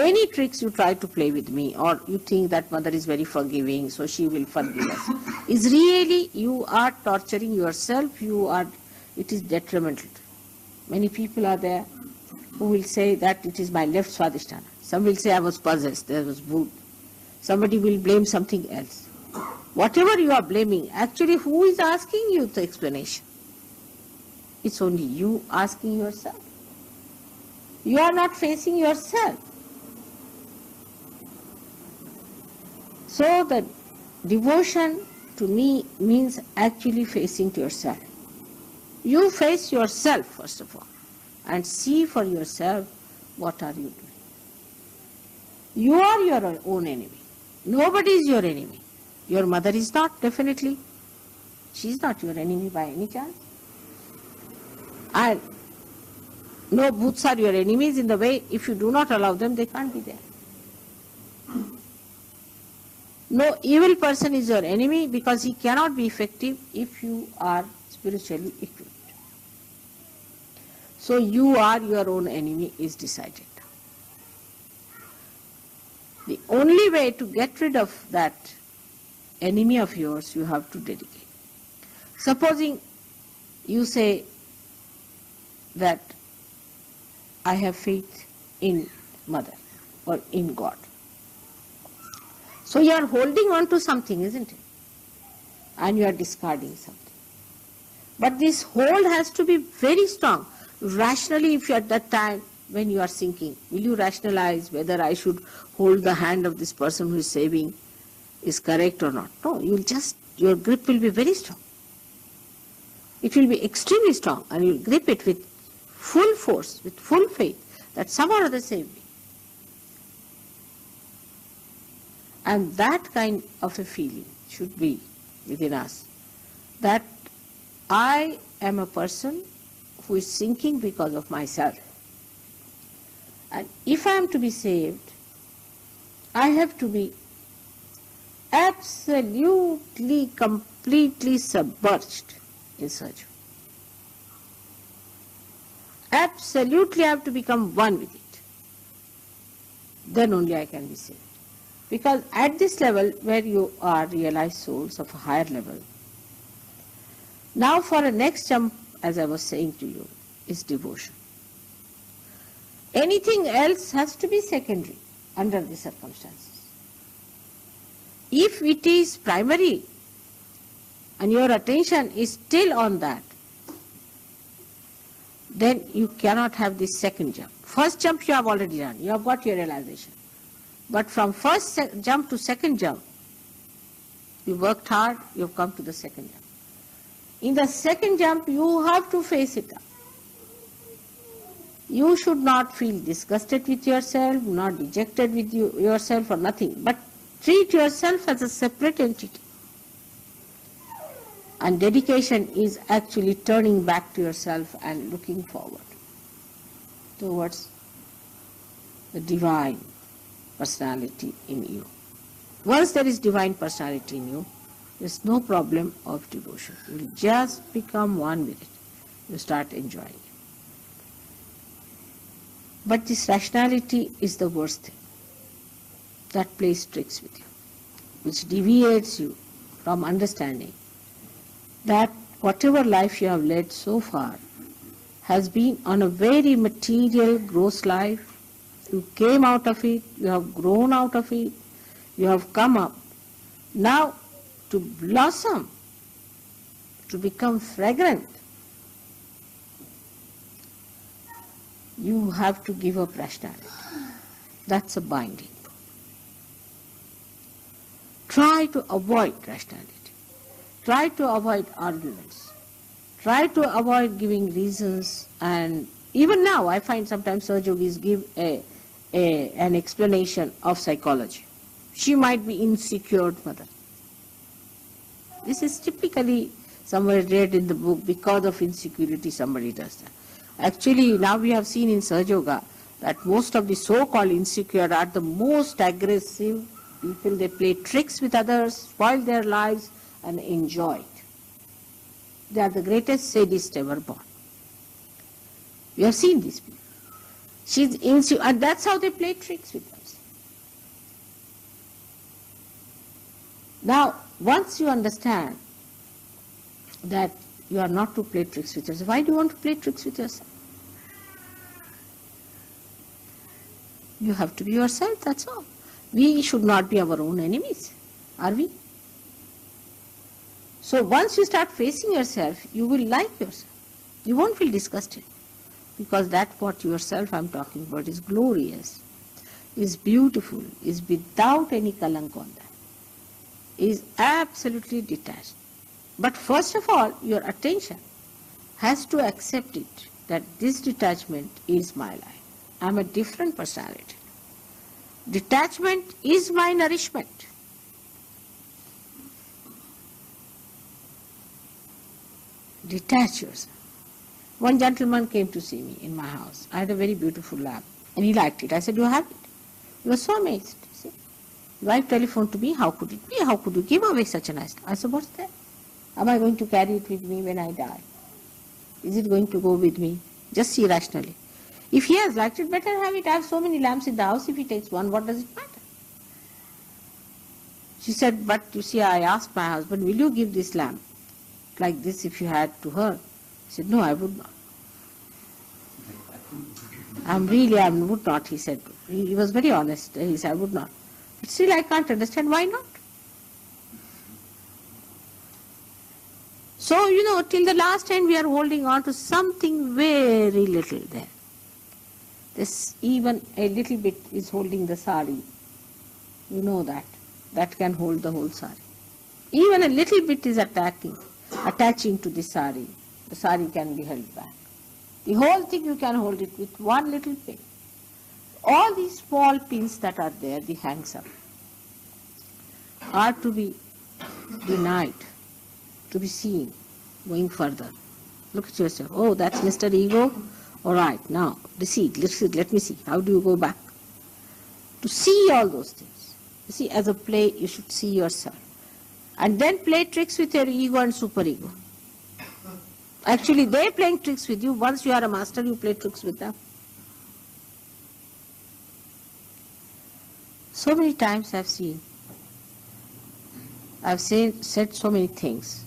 Any tricks you try to play with me or you think that mother is very forgiving so she will forgive us is really you are torturing yourself, you are, it is detrimental. Many people are there who will say that it is my left swadhisthana. Some will say I was possessed, there was voodoo. Somebody will blame something else. Whatever you are blaming, actually who is asking you the explanation? It's only you asking yourself. You are not facing yourself. So the devotion to me means actually facing to yourself. You face yourself first of all and see for yourself what are you doing. You are your own enemy. Nobody is your enemy. Your mother is not, definitely. She is not your enemy by any chance. And no bhoots are your enemies in the way if you do not allow them, they can't be there. No evil person is your enemy because he cannot be effective if you are spiritually equipped. So you are your own enemy is decided. The only way to get rid of that enemy of yours, you have to dedicate. Supposing you say that I have faith in mother or in God. So you are holding on to something, isn't it? And you are discarding something. But this hold has to be very strong. Rationally, if you are at that time when you are sinking, will you rationalize whether I should hold the hand of this person who is saving is correct or not? No, you will just, your grip will be very strong. It will be extremely strong and you will grip it with full force, with full faith that some or other save And that kind of a feeling should be within us that I am a person who is sinking because of myself. And if I am to be saved, I have to be absolutely, completely submerged in search. Absolutely, I have to become one with it. Then only I can be saved. Because at this level where you are realized souls of a higher level, now for a next jump as I was saying to you, is devotion. Anything else has to be secondary under the circumstances. If it is primary and your attention is still on that, then you cannot have this second jump. First jump you have already done, you have got your realization. But from first jump to second jump, you worked hard, you have come to the second jump. In the second jump, you have to face it up. You should not feel disgusted with yourself, not dejected with you, yourself or nothing, but treat yourself as a separate entity. And dedication is actually turning back to yourself and looking forward towards the divine personality in you. Once there is divine personality in you, there's no problem of devotion. You just become one with it. You start enjoying it. But this rationality is the worst thing. That plays tricks with you, which deviates you from understanding that whatever life you have led so far has been on a very material, gross life. You came out of it, you have grown out of it, you have come up. Now, to blossom, to become fragrant, you have to give up rationality. That's a binding. Try to avoid rationality. Try to avoid arguments. Try to avoid giving reasons and even now I find sometimes surgeons give a, a, an explanation of psychology. She might be insecure mother. This is typically somewhere read in the book because of insecurity somebody does that. Actually now we have seen in Sahaja Yoga that most of the so-called insecure are the most aggressive people. They play tricks with others, spoil their lives and enjoy it. They are the greatest sadists ever born. We have seen these people. She's and that's how they play tricks with us. Now, once you understand that you are not to play tricks with yourself, why do you want to play tricks with yourself? You have to be yourself, that's all. We should not be our own enemies, are we? So once you start facing yourself, you will like yourself. You won't feel disgusted because that what yourself I'm talking about is glorious, is beautiful, is without any kalank on that, is absolutely detached. But first of all, your attention has to accept it that this detachment is my life. I'm a different personality. Detachment is my nourishment. Detach yourself. One gentleman came to see me in my house. I had a very beautiful lamp and he liked it. I said, You have it? He was so amazed. See? Wife telephoned to me, How could it be? How could you give away such a nice lamp? I said, What's that? Am I going to carry it with me when I die? Is it going to go with me? Just see rationally. If he has liked it, better have it. I have so many lamps in the house. If he takes one, what does it matter? She said, But you see, I asked my husband, Will you give this lamp like this if you had to her? He said, No, I would not. I'm really, I would not, he said. He, was very honest. He said, I would not. But still, I can't understand why not. So, you know, till the last end, we are holding on to something very little there. This even a little bit is holding the sari. You know that. That can hold the whole sari. Even a little bit is attacking, attaching to the sari. The sari can be held back. The whole thing you can hold it with one little pin. All these small pins that are there, the hangs up, are to be denied, to be seen, going further. Look at yourself. Oh, that's Mr. Ego. All right, now, see, let's let me see. How do you go back? To see all those things. You see, as a play, you should see yourself. And then play tricks with your ego and superego. Actually, they're playing tricks with you. Once you are a master, you play tricks with them. So many times I've seen, I've seen, said so many things,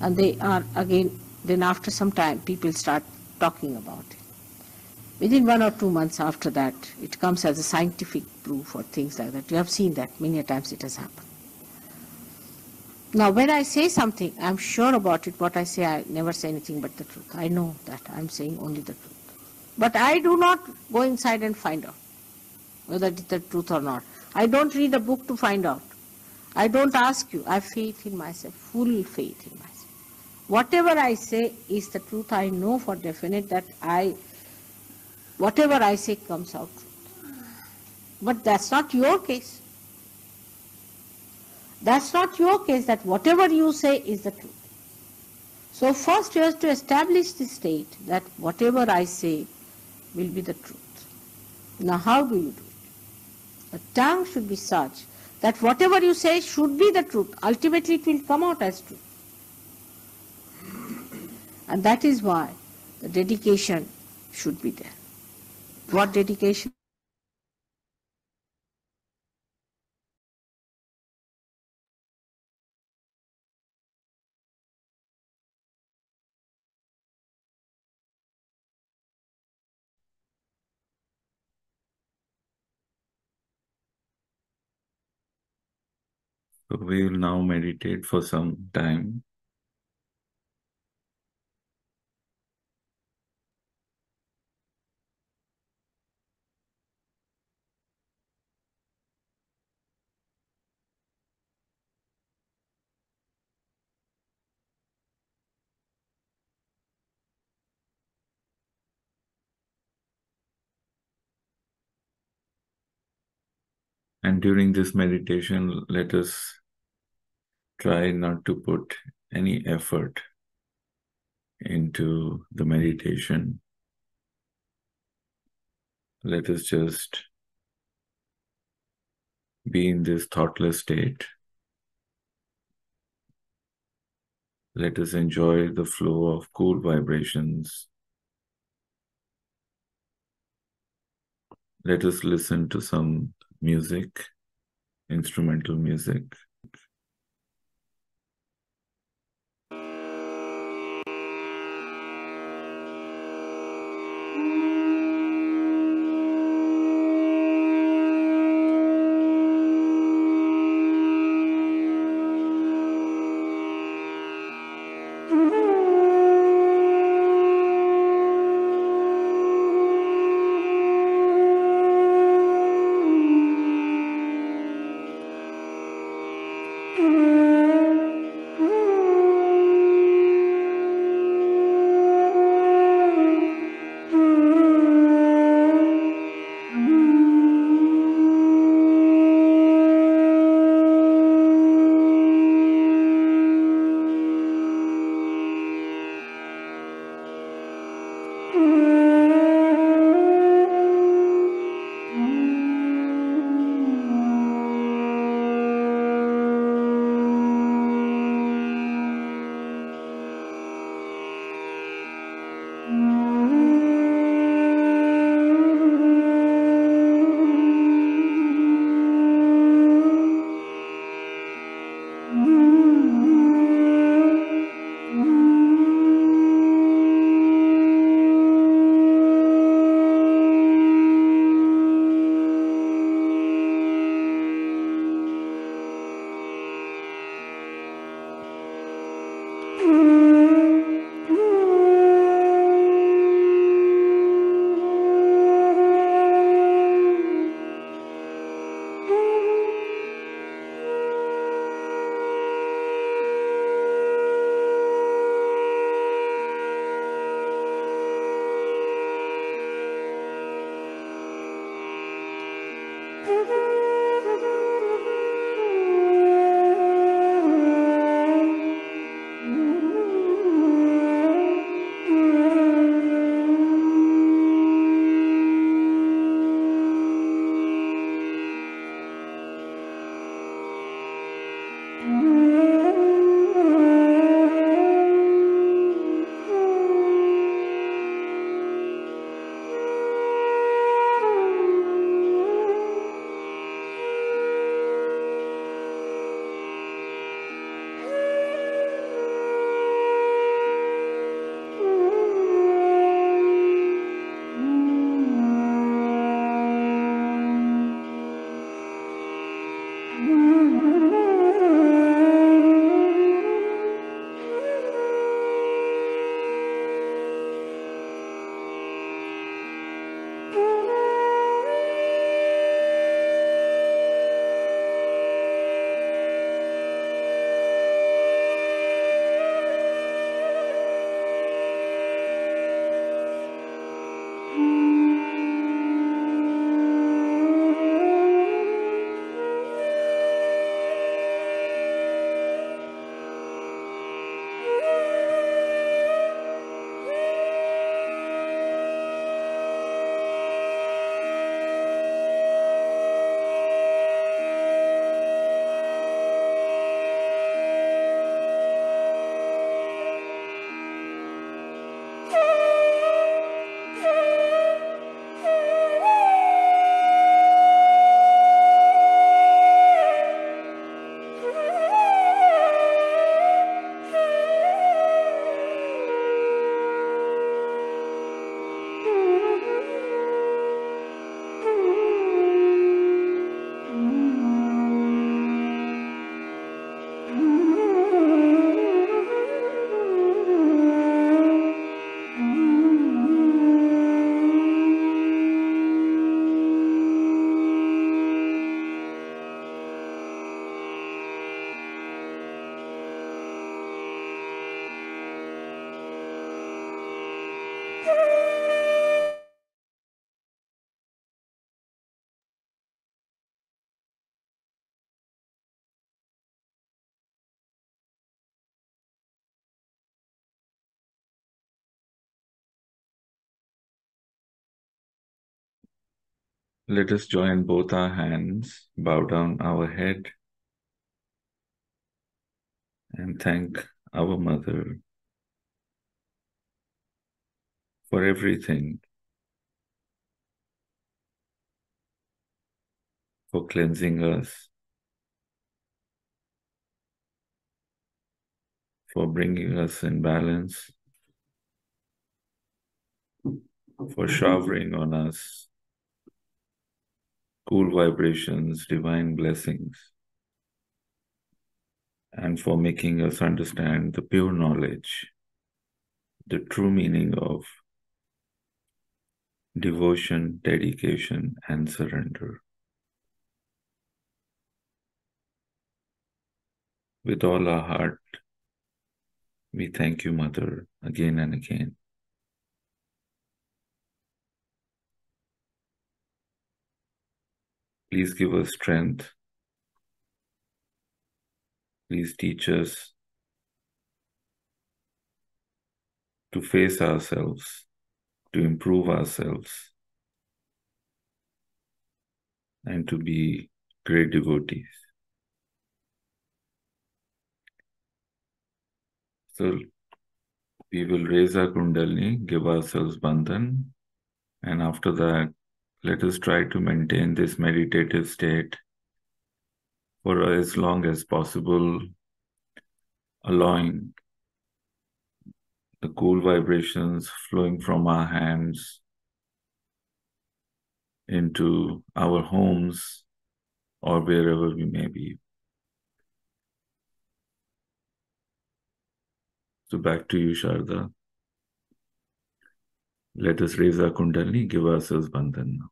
and they are again then after some time, people start talking about it. Within one or two months after that, it comes as a scientific proof or things like that. You have seen that many times it has happened. Now, when I say something, I'm sure about it. What I say, I never say anything but the truth. I know that I'm saying only the truth. But I do not go inside and find out whether it's the truth or not. I don't read a book to find out. I don't ask you. I have faith in myself, full faith in myself. Whatever I say is the truth. I know for definite that I, whatever I say comes out. But that's not your case. That's not your case, that whatever you say is the truth. So first you have to establish the state that whatever I say will be the truth. Now how do you do it? The tongue should be such that whatever you say should be the truth. Ultimately it will come out as truth. And that is why the dedication should be there. What dedication?
We will now meditate for some time. And during this meditation, let us try not to put any effort into the meditation. Let us just be in this thoughtless state. Let us enjoy the flow of cool vibrations. Let us listen to some music, instrumental music. Let us join both our hands, bow down our head, and thank our Mother for everything, for cleansing us, for bringing us in balance, for showering on us vibrations, divine blessings, and for making us understand the pure knowledge, the true meaning of devotion, dedication, and surrender. With all our heart, we thank you, Mother, again and again. Please give us strength. Please teach us to face ourselves, to improve ourselves, and to be great devotees. So we will raise our Kundalini, give ourselves Bandhan, and after that, let us try to maintain this meditative state for as long as possible, allowing the cool vibrations flowing from our hands into our homes or wherever we may be. So back to you, Sharda. Let us raise our Kundalini, give ourselves Bandhan now.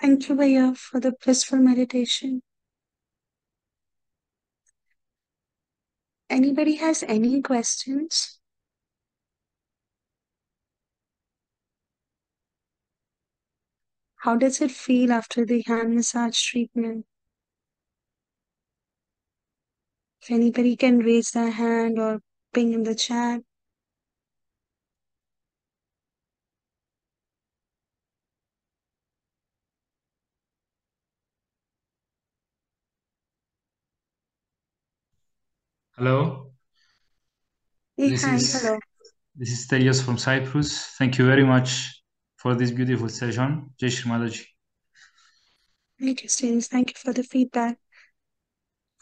Thank you, Bhaiya, for the blissful meditation. Anybody has any questions? How does it feel after the hand massage treatment? If anybody can raise their hand or ping in the chat.
Hello.
Hey,
This
hi,
is
hello.
this is Stelios from Cyprus. Thank you very much for this beautiful session. Jai Shri Mataji.
Hey, Christine, thank you for the feedback.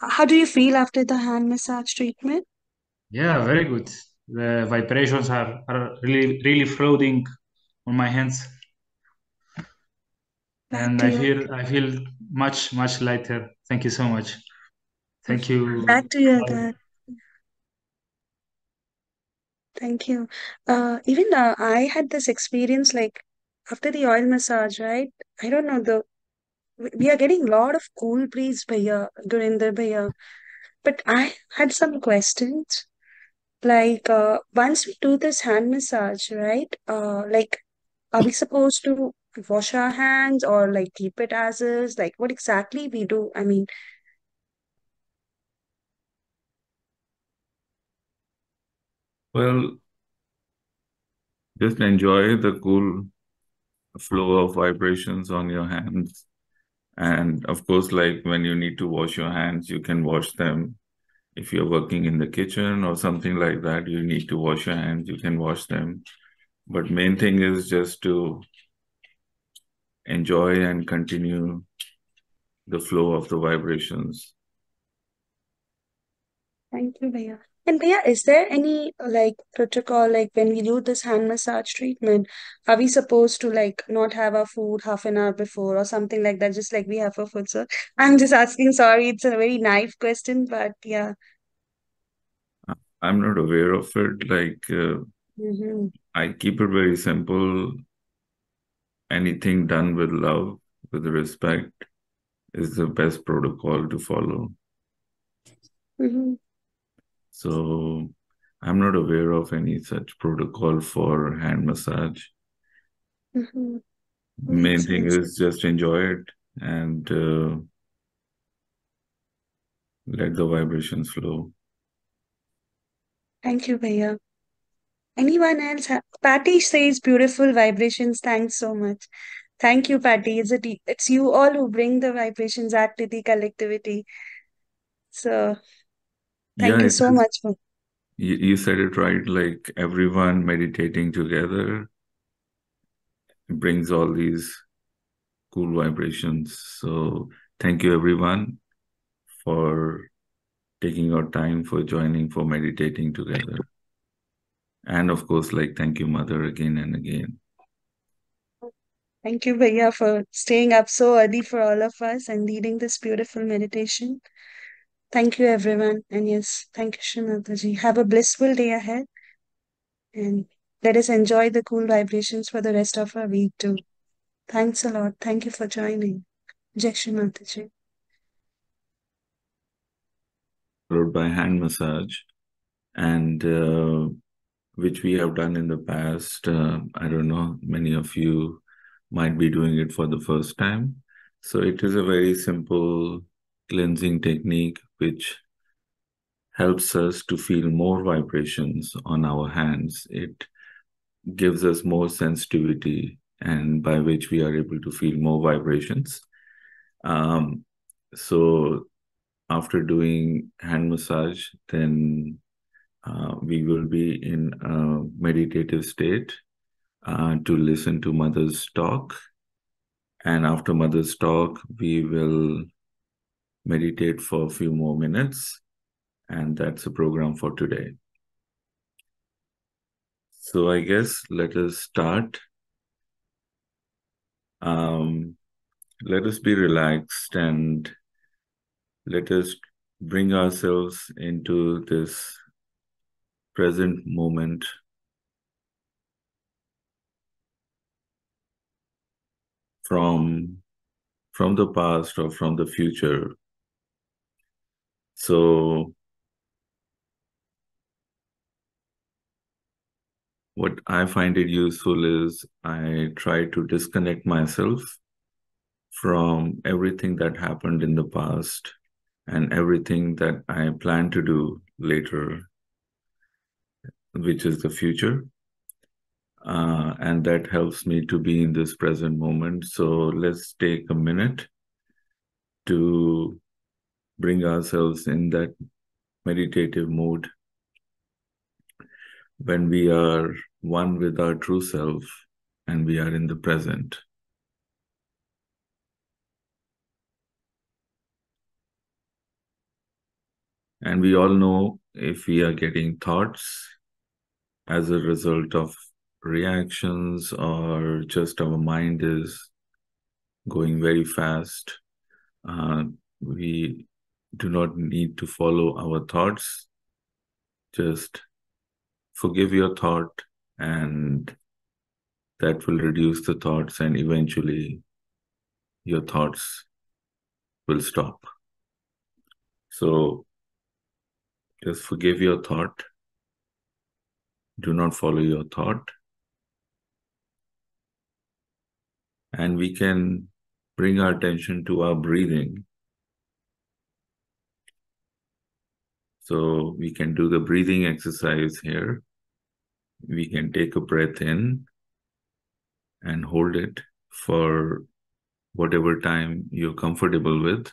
How do you feel after the hand massage treatment?
Yeah, very good. The vibrations are, are really really floating on my hands. And
to
I feel I feel much much lighter. Thank you so much. Thank you.
back to
all.
that. Thank you. Uh, even uh, I had this experience like after the oil massage, right? I don't know the we are getting a lot of cool breeze, Bhaiya, Gurinder Bhaiya. But I had some questions. Like uh, once we do this hand massage, right? Uh, like are we supposed to wash our hands or like keep it as is? Like what exactly we do? I mean,
Well, just enjoy the cool flow of vibrations on your hands. And of course, like when you need to wash your hands, you can wash them. If you're working in the kitchen or something like that, you need to wash your hands, you can wash them. But main thing is just to enjoy and continue the flow of the vibrations.
thank you, Bhaiya. And Bhaiya, is there any like protocol like when we do this hand massage treatment, are we supposed to like not have our food half an hour before or something like that, just like we have for food? So I'm just asking, sorry, it's a very naive question, but yeah.
I'm not aware of it. Like, uh,
Mm-hmm.
I keep it very simple. Anything done with love, with respect, is the best protocol to follow.
Mm-hmm.
So I'm not aware of any such protocol for hand massage.
Mm-hmm.
Main thing is just enjoy it and uh, let the vibrations flow.
Thank you, Bhaiya. Anyone else? Ha- Patty says beautiful vibrations. Thanks so much. Thank you, Patty. It's, it's you all who bring the vibrations add to the collectivity. So
Yeah,
thank you so much for
You, you said it right. Like everyone meditating together brings all these cool vibrations. So thank you, everyone, for taking your time for joining for meditating together. And of course, like thank you, Mother, again and again.
thank you, Bhaiya, for staying up so early for all of us and leading this beautiful meditation. Thank you, everyone. And yes, thank you, Shri Mataji. Have a blissful day ahead and let us enjoy the cool vibrations for the rest of our week too. Thanks a lot. Thank you for joining. Jai Shri
Followed by hand massage, and uh, which we have done in the past. Uh, I don't know, many of you might be doing it for the first time. So it is a very simple cleansing technique which helps us to feel more vibrations on our hands. It gives us more sensitivity, and by which we are able to feel more vibrations. Um, so after doing hand massage, then uh, we will be in a meditative state uh, to listen to mother's talk. And after mother's talk, we will meditate for a few more minutes. And that's the program for today. So I guess let us start. Um, let us be relaxed and let us bring ourselves into this present moment from from the past or from the future so what i find it useful is i try to disconnect myself from everything that happened in the past and everything that i plan to do later which is the future uh, and that helps me to be in this present moment. So let's take a minute to bring ourselves in that meditative mood when we are one with our true self and we are in the present. And we all know if we are getting thoughts, as a result of reactions or just our mind is going very fast. Uh, we do not need to follow our thoughts. Just forgive your thought, and that will reduce the thoughts, and eventually your thoughts will stop. So just forgive your thought. Do not follow your thought. And we can bring our attention to our breathing. So we can do the breathing exercise here. We can take a breath in and hold it for whatever time you're comfortable with.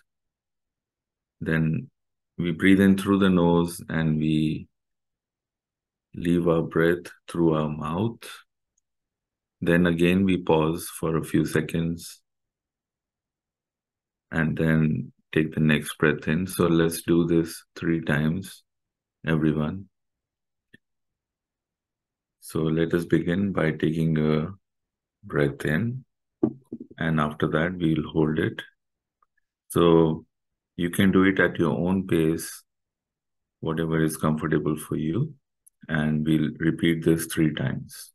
Then we breathe in through the nose and we leave our breath through our mouth. Then again, we pause for a few seconds and then take the next breath in. So let's do this three times, everyone. So let us begin by taking a breath in, and after that, we'll hold it. So you can do it at your own pace, whatever is comfortable for you, and we'll repeat this three times.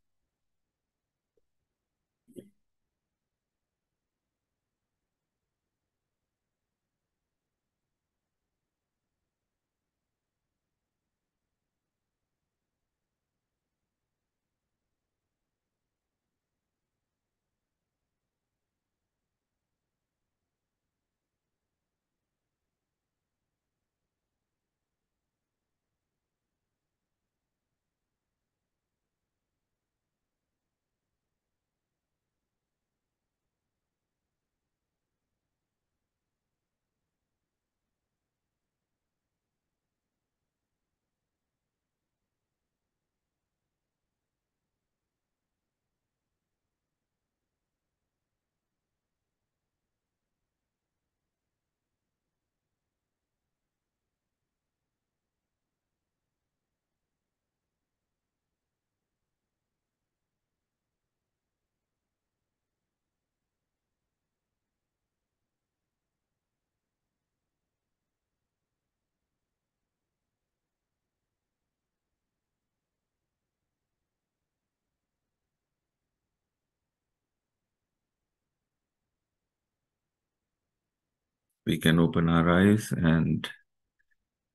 We can open our eyes and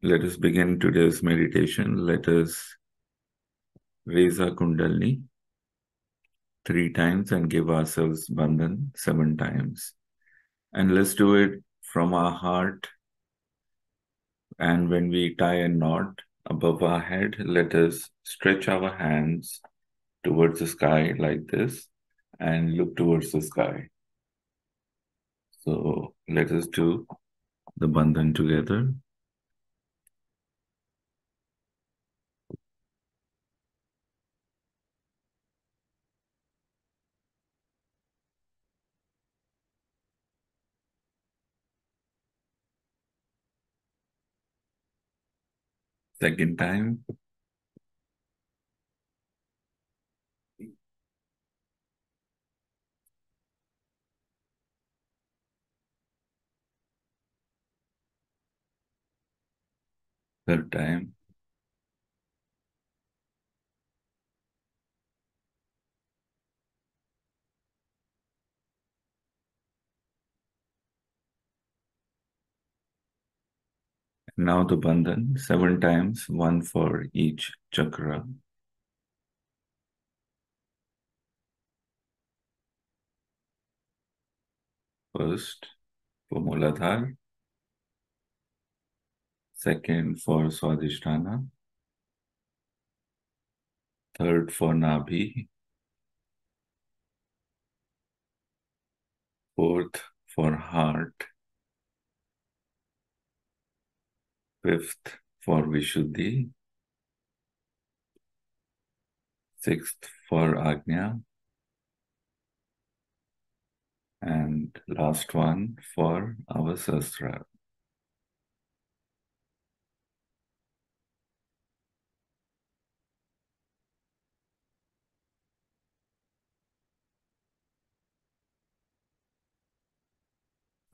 let us begin today's meditation. Let us raise our Kundalini three times and give ourselves Bandhan seven times. And let's do it from our heart. And when we tie a knot above our head, let us stretch our hands towards the sky like this and look towards the sky. So let us do the bandhan together. Second time. Third time. Now the bandhan, seven times, one for each chakra. First for Muladhara, second for Swadhisthana, third for Nabhi, fourth for heart, fifth for Vishuddhi, sixth for Ajna, and last one for our Sahasrara.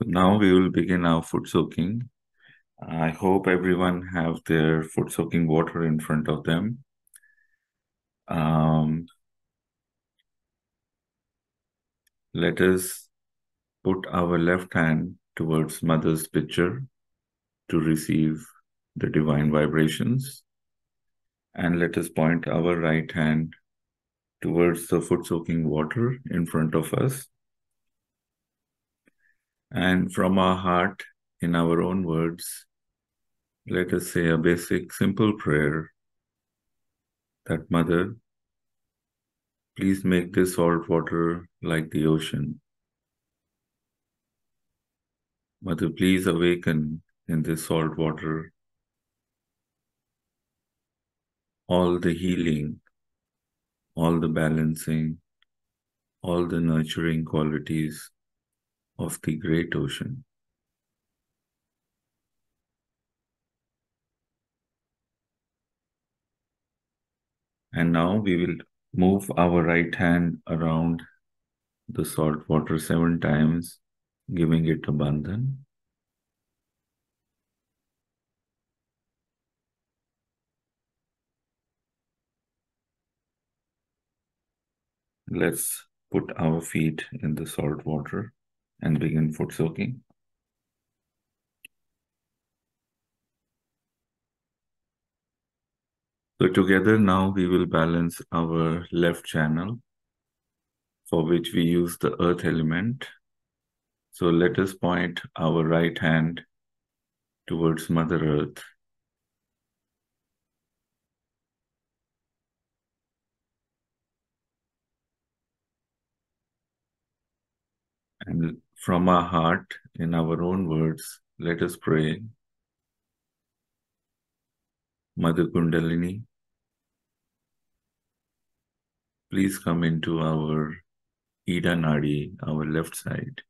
Now we will begin our foot soaking. I hope everyone have their foot soaking water in front of them. Um, let us put our left hand towards mother's picture to receive the divine vibrations. And let us point our right hand towards the foot soaking water in front of us. And from our heart, in our own words, let us say a basic, simple prayer that Mother, please make this salt water like the ocean. Mother, please awaken in this salt water all the healing, all the balancing, all the nurturing qualities of the great ocean. And now we will move our right hand around the salt water seven times, giving it a bandhan. Let's put our feet in the salt water and begin foot soaking. So together now we will balance our left channel for which we use the earth element. So let us point our right hand towards Mother Earth. And from our heart, in our own words, let us pray. Mother Kundalini, please come into our Ida Nadi, our left side.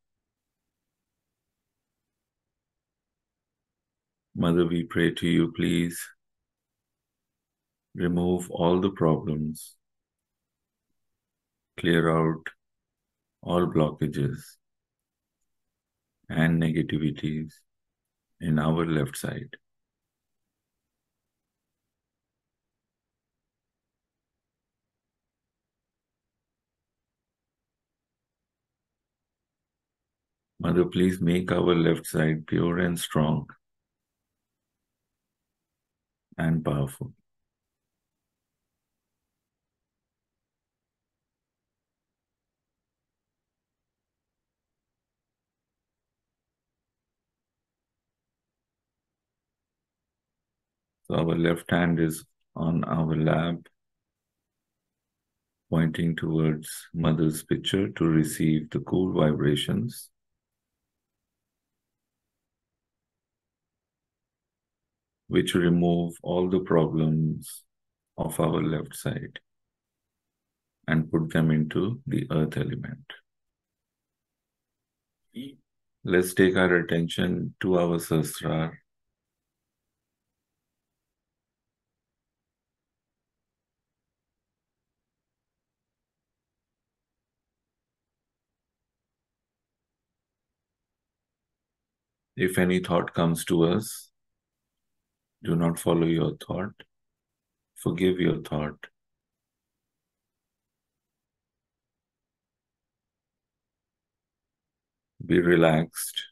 Mother, we pray to you, please remove all the problems, clear out all blockages and negativities in our left side. Mother, please make our left side pure and strong and powerful. So our left hand is on our lap, pointing towards mother's picture to receive the cool vibrations. which remove all the problems of our left side and put them into the earth element. Let's take our attention to our Sahasrar. If any thought comes to us, do not follow your thought. Forgive your thought. Be relaxed.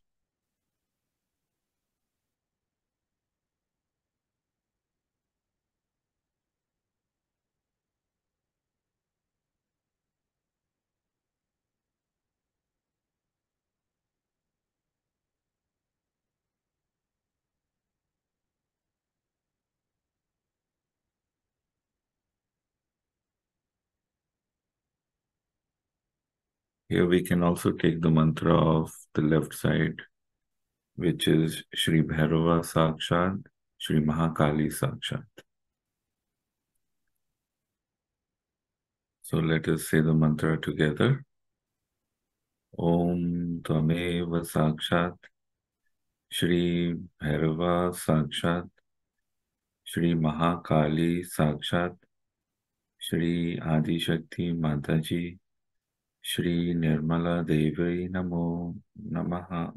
Here we can also take the mantra of the left side, which is Shri Bhairava Sakshat, Shri Mahakali Sakshat. So let us say the mantra together. Om Tameva Sakshat, Shri Bhairava Sakshat, Shri Mahakali Sakshat, Shri Adi Shakti Mataji, Shri Nirmala Devi Namo Namaha.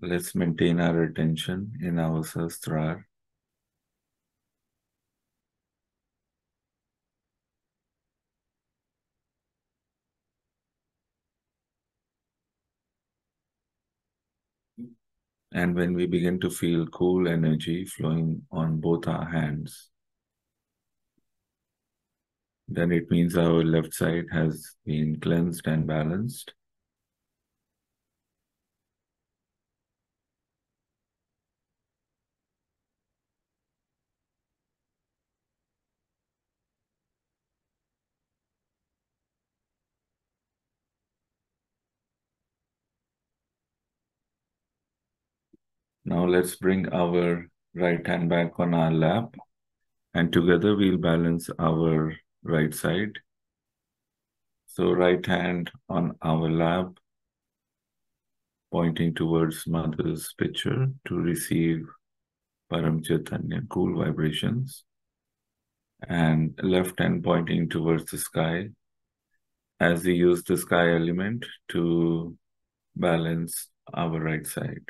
Let's maintain our attention in our Sahasrar. And when we begin to feel cool energy flowing on both our hands, then it means our left side has been cleansed and balanced. Now let's bring our right hand back on our lap and together we'll balance our right side. So right hand on our lap pointing towards mother's picture to receive Param cool vibrations. And left hand pointing towards the sky as we use the sky element to balance our right side.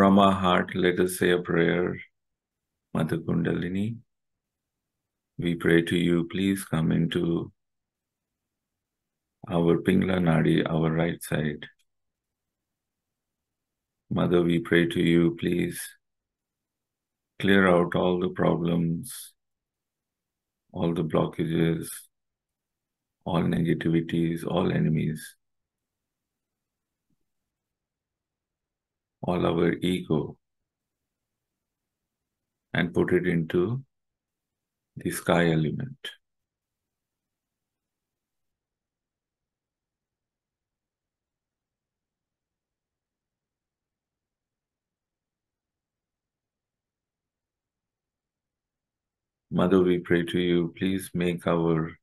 From our heart, let us say a prayer. Mother Kundalini, we pray to you, please come into our Pingla Nadi, our right side. Mother, we pray to you, please clear out all the problems, all the blockages, all negativities, all enemies. All our ego and put it into the sky element. Mother, we pray to you, please make our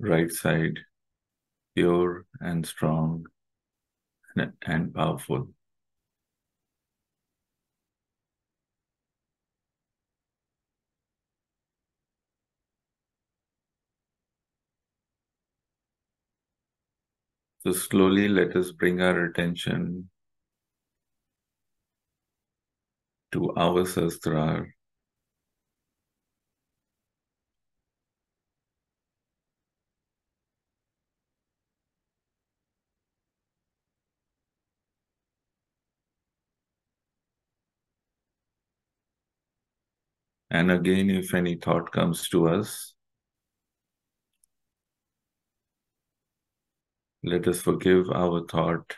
right side pure and strong and powerful. So slowly let us bring our attention to our Sahasrar. And again, if any thought comes to us, let us forgive our thought.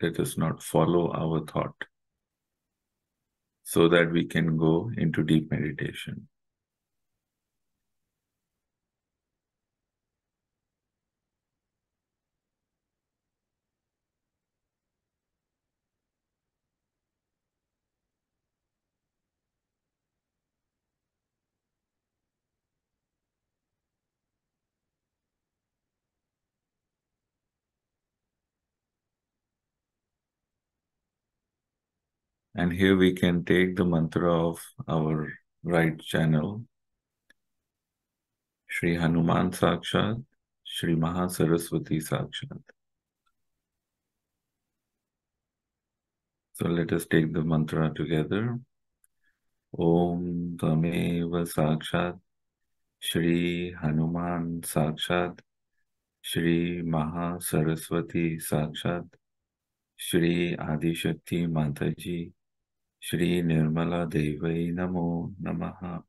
Let us not follow our thought so that we can go into deep meditation. And here we can take the mantra of our right channel, Sri Hanuman Sakshat, Sri Mahasaraswati Sakshat. So let us take the mantra together. Om Tameva Sakshat, Sri Hanuman Sakshat, Sri Mahasaraswati Sakshat, Sri Adishakti Mataji, Shri Nirmala Devyai Namo Namaha.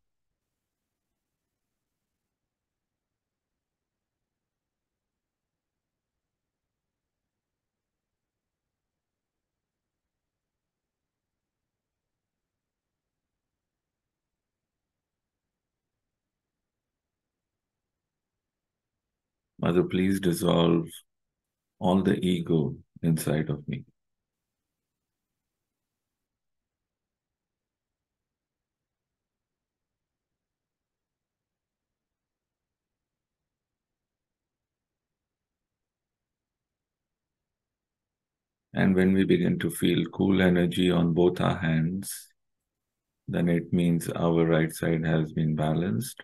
Mother, please dissolve all the ego inside of me. And when we begin to feel cool energy on both our hands, then it means our right side has been balanced.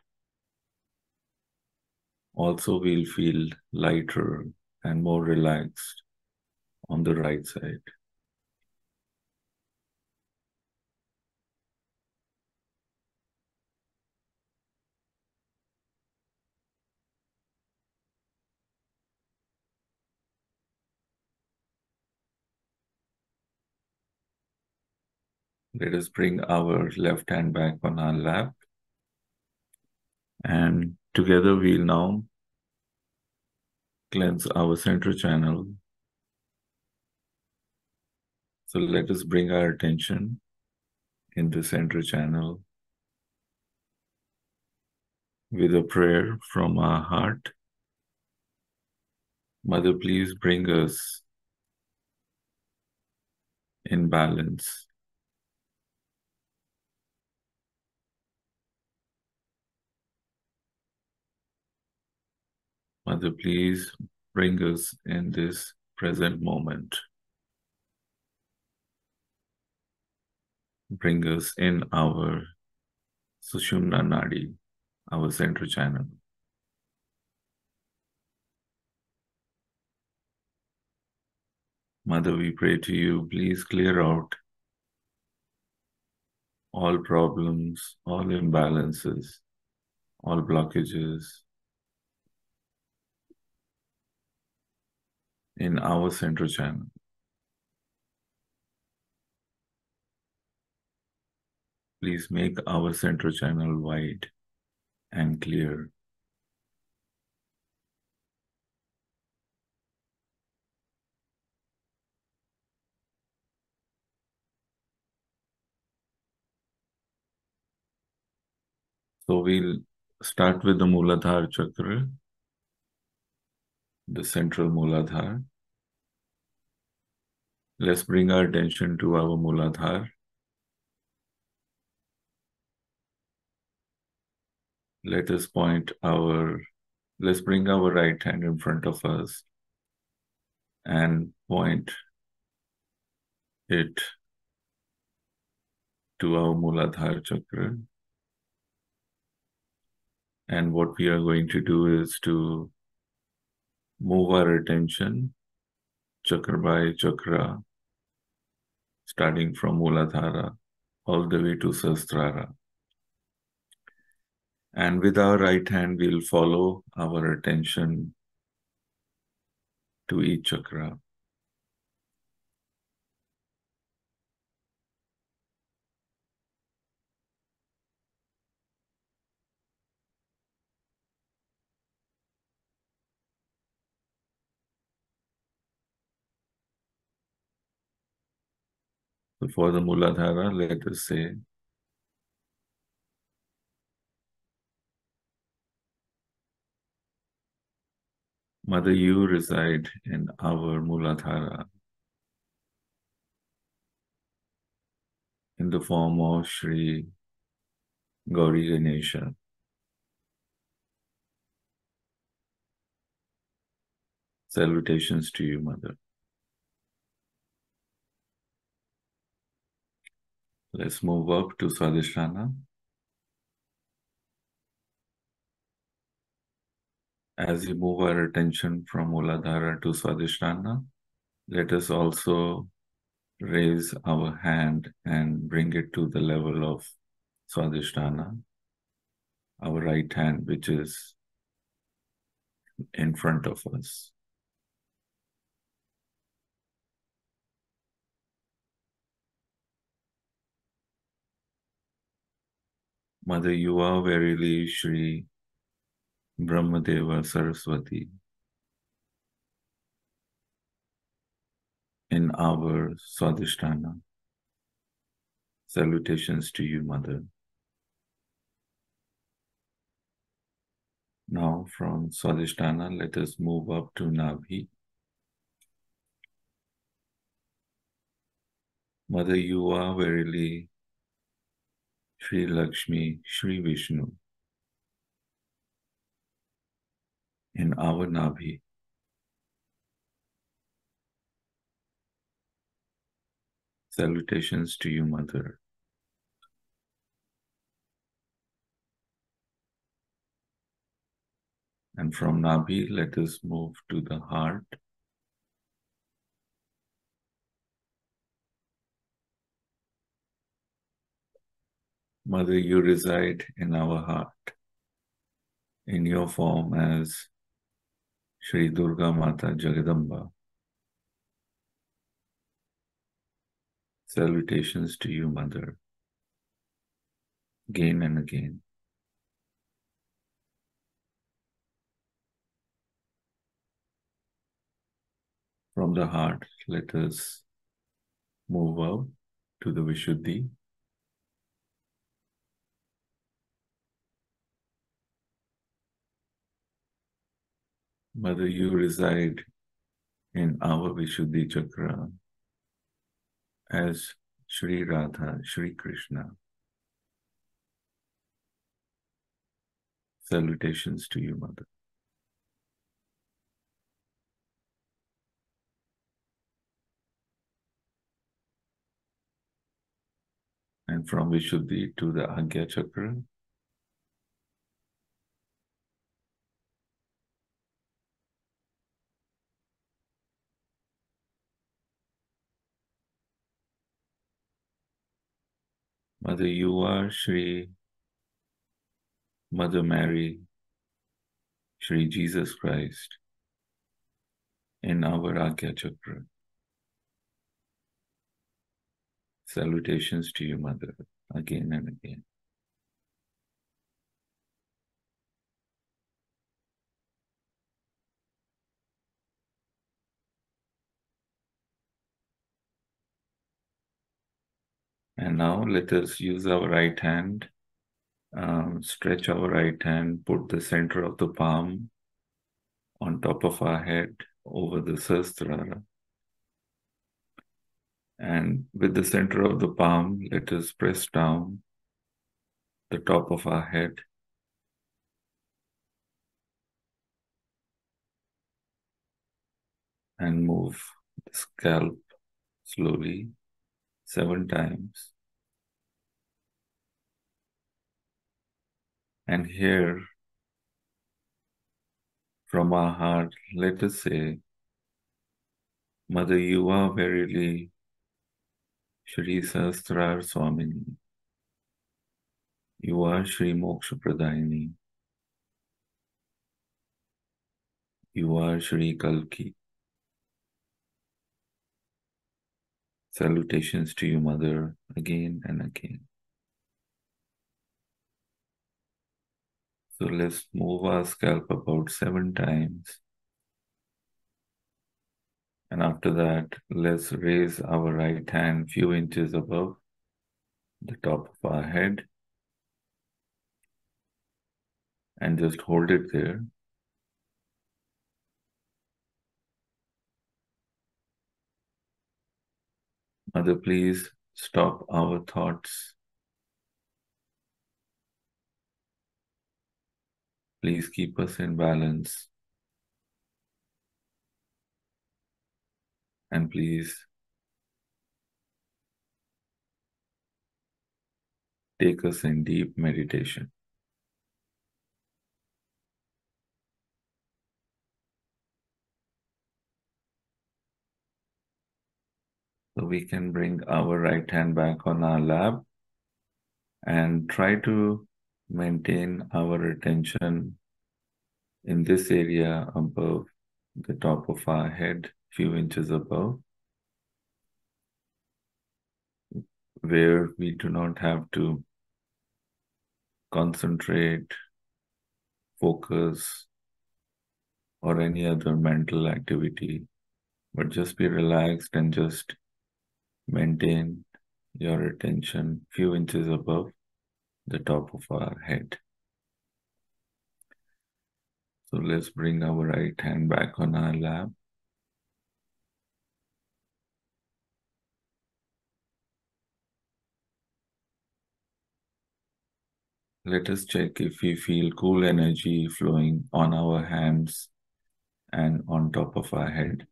Also, we'll feel lighter and more relaxed on the right side. Let us bring our left hand back on our lap. And together we'll now cleanse our central channel. So let us bring our attention in the central channel with a prayer from our heart. Mother, please bring us in balance. Mother, please bring us in this present moment. Bring us in our Sushumna Nadi, our central channel. Mother, we pray to you, please clear out all problems, all imbalances, all blockages in our central channel. Please make our central channel wide and clear. So we'll start with the Muladhara chakra, the central Muladhara. Let's bring our attention to our Muladhara. Let us point our, let's bring our right hand in front of us and point it to our Muladhara chakra. And what we are going to do is to move our attention chakra by chakra, starting from Muladhara all the way to Sahasrara. And with our right hand, we'll follow our attention to each chakra. For the Muladhara, let us say, Mother, you reside in our Muladhara in the form of Sri Gauri Ganesha. Salutations to you, Mother. Let's move up to Swadhisthana. As we move our attention from Muladhara to Swadhisthana, let us also raise our hand and bring it to the level of Swadhisthana, our right hand, which is in front of us. Mother, you are verily Sri Brahmadeva Saraswati in our Swadhisthana. Salutations to you, Mother. Now from Swadhisthana, let us move up to Nabhi. Mother, you are verily Sri Lakshmi, Sri Vishnu in our Nabhi. Salutations to you, Mother. And from Nabhi, let us move to the heart. Mother, you reside in our heart in your form as Sri Durga Mata Jagadamba. Salutations to you, Mother, again and again. From the heart, let us move out to the Vishuddhi. Mother, you reside in our Vishuddhi Chakra as Sri Radha, Sri Krishna. Salutations to you, Mother. And from Vishuddhi to the Agya Chakra, Mother, you are Sri Mother Mary, Sri Jesus Christ in our Agya Chakra. Salutations to you, Mother, again and again. And now let us use our right hand, um, stretch our right hand, put the center of the palm on top of our head over the Sahasrara. And with the center of the palm, let us press down the top of our head. And move the scalp slowly seven times. And here, from our heart, let us say, Mother, you are verily Shri Sahasrar Swamini. You are Shri Moksha Pradayini. You are Shri Kalki. Salutations to you, Mother, again and again. So let's move our scalp about seven times. And after that, let's raise our right hand few inches above the top of our head and just hold it there. Mother, please stop our thoughts. Please keep us in balance. And please take us in deep meditation. So we can bring our right hand back on our lap and try to maintain our attention in this area above the top of our head, few inches above, where we do not have to concentrate, focus, or any other mental activity, but just be relaxed and just maintain your attention few inches above the top of our head. So let's bring our right hand back on our lap. Let us check if we feel cool energy flowing on our hands and on top of our head.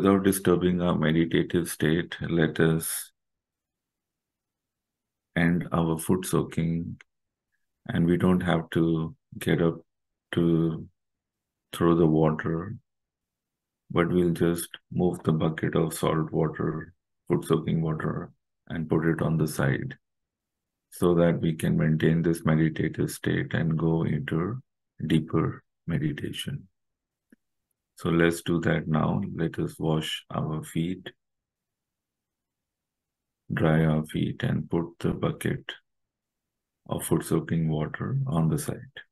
Without disturbing our meditative state, let us end our foot soaking, and we don't have to get up to throw the water, but we'll just move the bucket of salt water, foot soaking water, and put it on the side so that we can maintain this meditative state and go into deeper meditation. So let's do that now. Let us wash our feet, dry our feet, and put the bucket of foot soaking water on the side.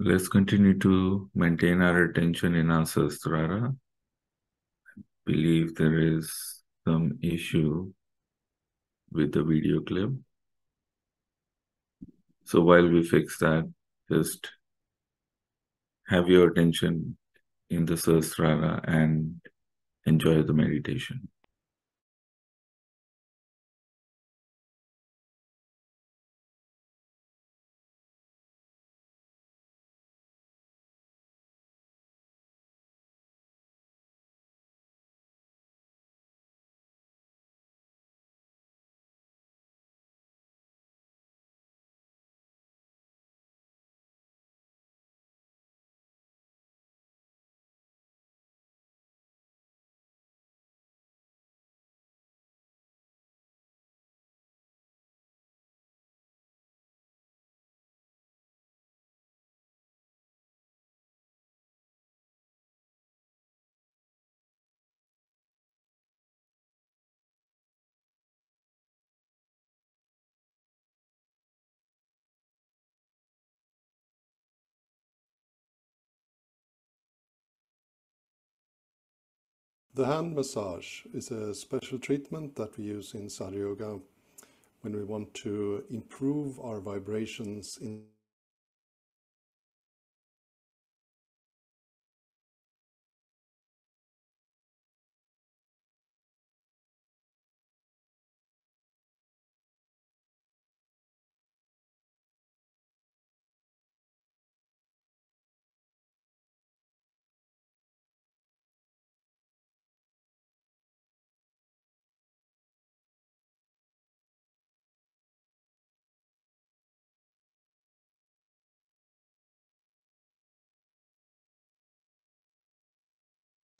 Let's continue to maintain our attention in our Sahasrara. I believe there is some issue with the video clip. So while we fix that, just have your attention in the Sahasrara and enjoy the meditation.
The hand massage is a special treatment that we use in Sahaja Yoga when we want to improve our vibrations in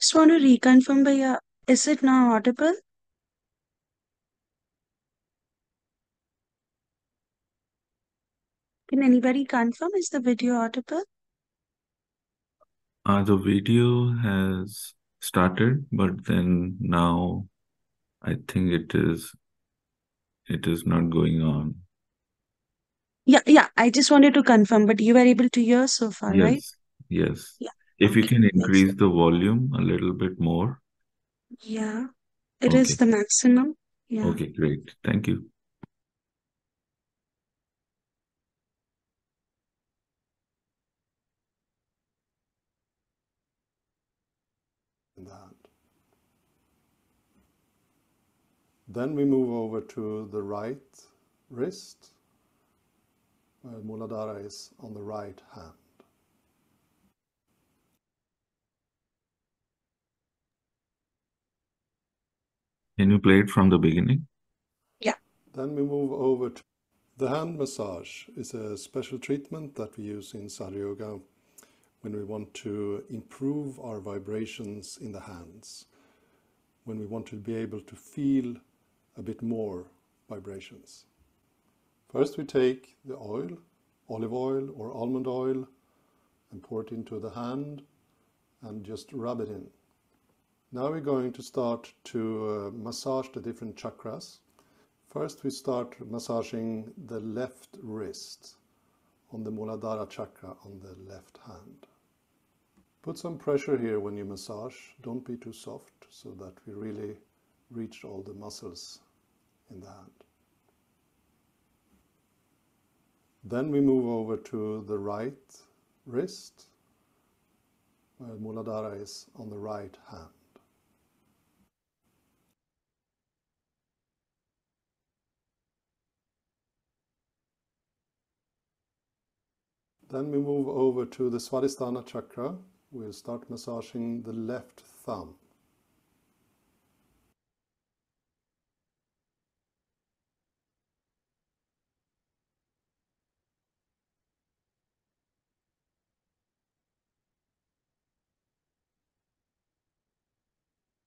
Just want to reconfirm, Bhaiya, is it now audible? Can anybody confirm? Is the video audible?
Uh, the video has started, but then now I think it is it is not going on.
Yeah, yeah. I just wanted to confirm, but you were able to hear so far, right?
Yes, yes.
Yeah.
If you
Okay,
can increase the volume a little bit more.
Yeah, it is
Okay.
the maximum. Yeah.
Okay, great. Thank you.
in the. Then we move over to the right wrist, where Muladhara is on the right hand.
Can you play it from the beginning? Yeah.
Then we move over to the hand massage is a special treatment that we use in Sahaja Yoga when we want to improve our vibrations in the hands, when we want to be able to feel a bit more vibrations. First we take the oil, olive oil or almond oil, and pour it into the hand and just rub it in. Now we're going to start to uh, massage the different chakras. First, we start massaging the left wrist on the Muladhara chakra on the left hand. Put some pressure here when you massage. Don't be too soft so that we really reach all the muscles in the hand. Then we move over to the right wrist where Muladhara is on the right hand. Then we move over to the Svadhisthana chakra. We'll start massaging the left thumb.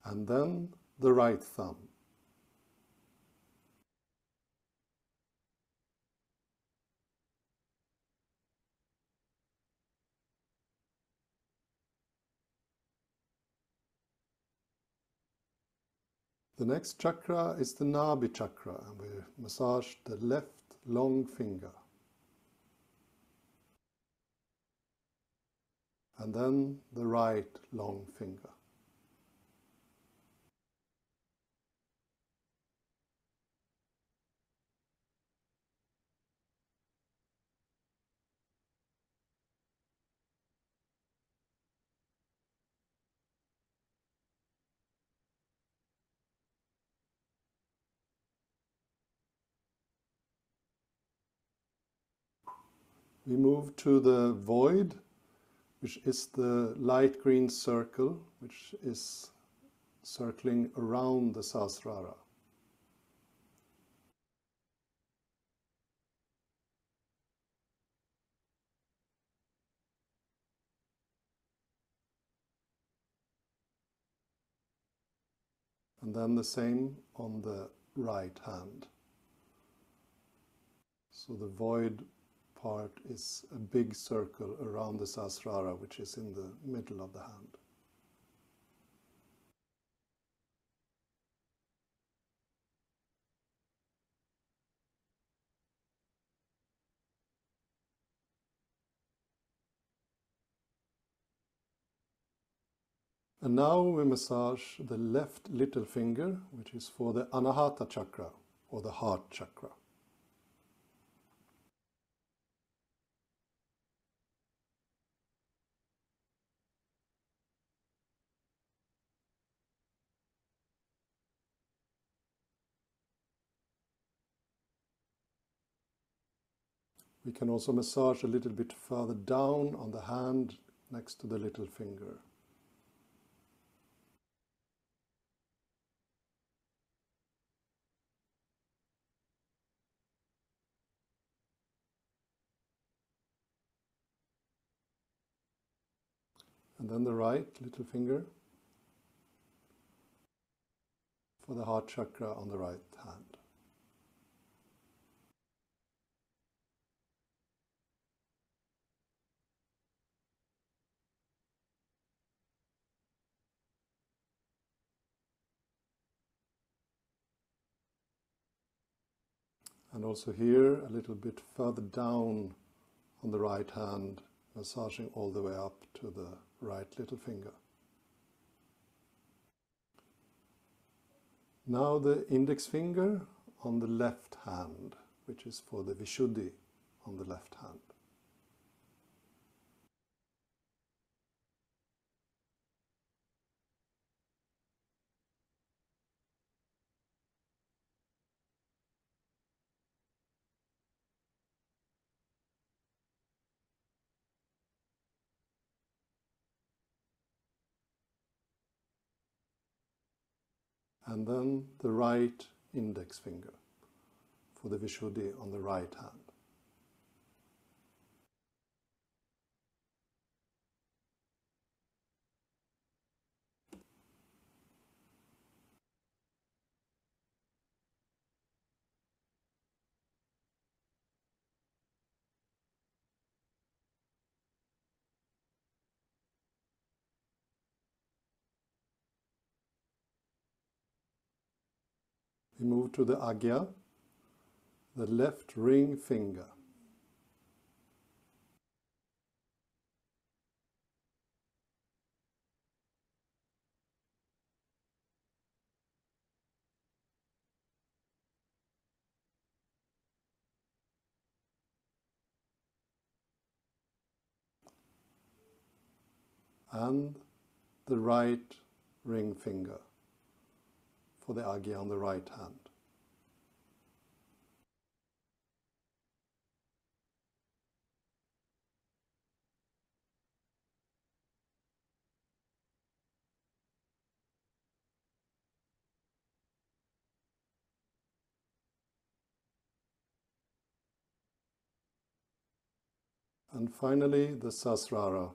And then the right thumb. The next chakra is the Nabhi chakra, and we massage the left long finger. And then the right long finger. We move to the void, which is the light green circle, which is circling around the Sahasrara. And then the same on the right hand. So the void part is a big circle around the Sahasrara, which is in the middle of the hand. And now we massage the left little finger, which is for the Anahata chakra or the heart chakra. We can also massage a little bit further down on the hand next to the little finger. And then the right little finger. for the heart chakra on the right hand. And also here, a little bit further down on the right hand, massaging all the way up to the right little finger. Now the index finger on the left hand, which is for the Vishuddhi on the left hand. And then the right index finger for the Vishuddhi on the right hand. We move to the Agya, the left ring finger. And the right ring finger for the Agya on the right hand. And finally, the Sahasrara,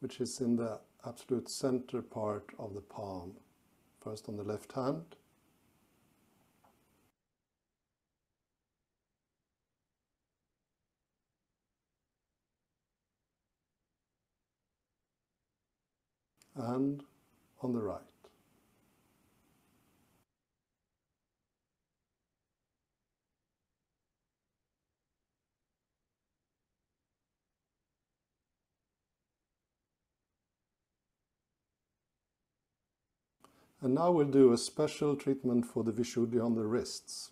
which is in the absolute center part of the palm. First on the left hand, and on the right. And now we'll do a special treatment for the Vishuddhi on the wrists.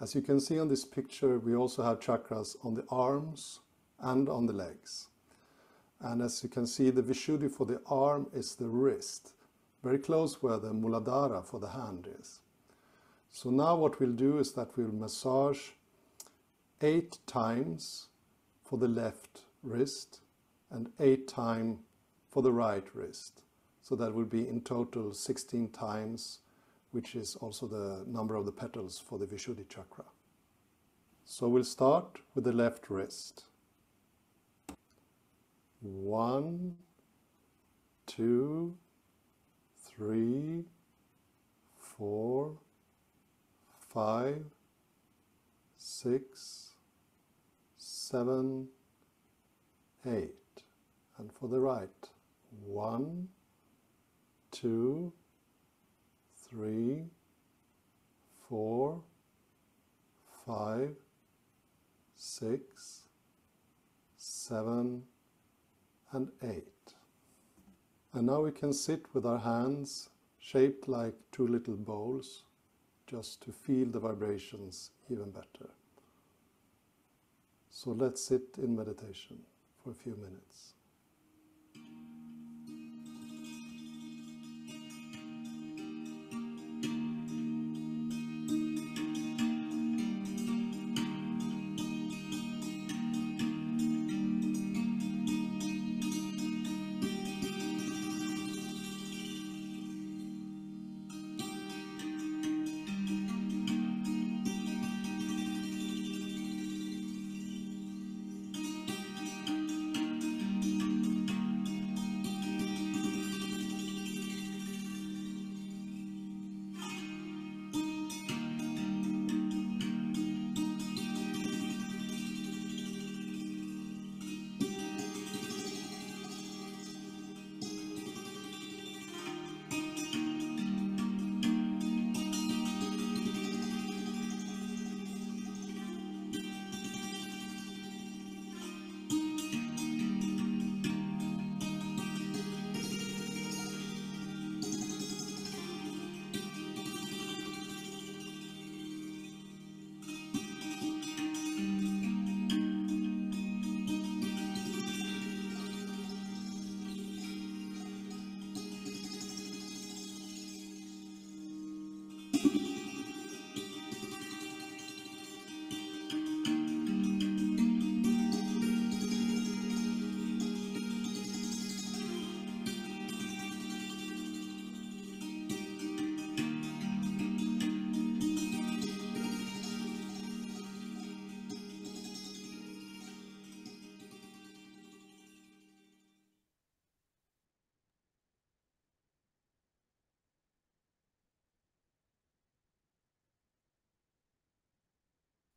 As you can see on this picture, we also have chakras on the arms and on the legs. And as you can see, the Vishuddhi for the arm is the wrist, very close where the Muladhara for the hand is. So now what we'll do is that we'll massage eight times for the left wrist and eight times for the right wrist. So that will be in total 16 times, which is also the number of the petals for the Vishuddhi chakra. So we'll start with the left wrist. One, two, three, four, five, six, seven, eight. And for the right, one, two, three, four, five, six, seven, and eight. And now we can sit with our hands shaped like two little bowls just to feel the vibrations even better. So let's sit in meditation for a few minutes.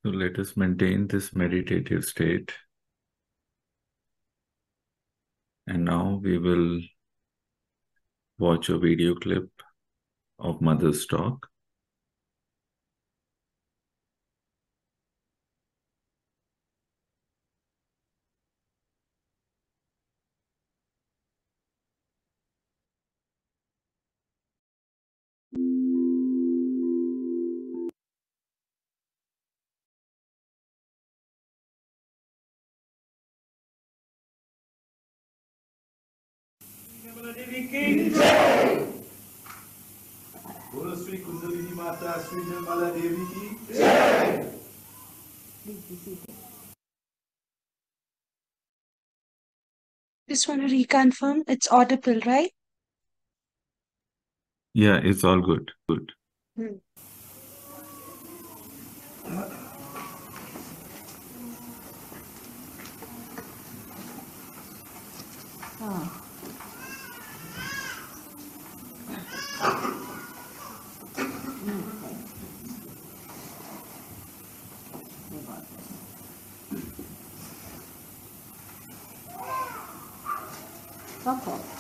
So let us maintain this meditative state. And now we will watch a video clip of Mother's Talk.
Just want to reconfirm it's audible, right?
Yeah, it's all good. Good.
Hmm.
Okay.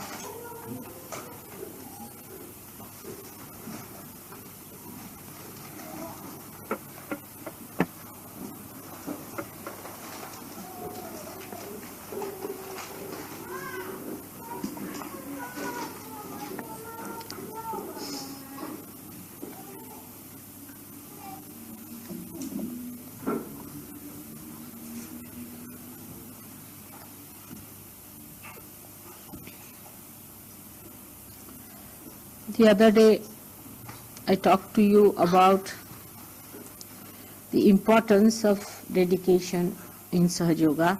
The other day, I talked to you about the importance of dedication in Sahaja Yoga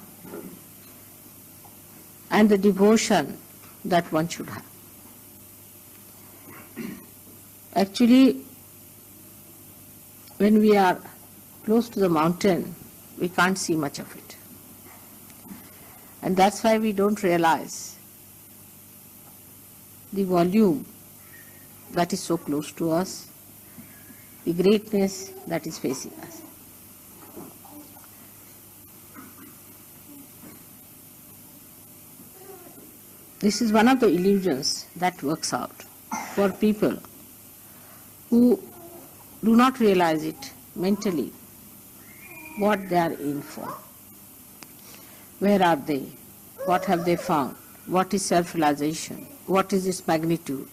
and the devotion that one should have. Actually, when we are close to the mountain, we can't see much of it. And that's why we don't realize the volume that is so close to us, the greatness that is facing us. This is one of the illusions that works out for people who do not realize it mentally what they are in for. Where are they? What have they found? What is self realization? What is its magnitude?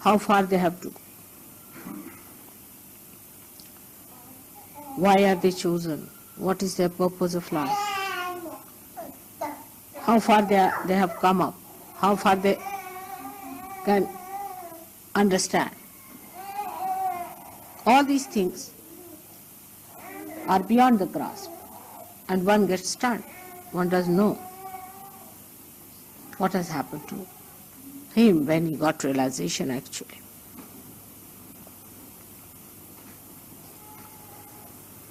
How far they have to go? Why are they chosen? What is their purpose of life? How far they, are, they have come up? How far they can understand? All these things are beyond the grasp, and one gets stunned. One doesn't know what has happened to him when he got realization actually.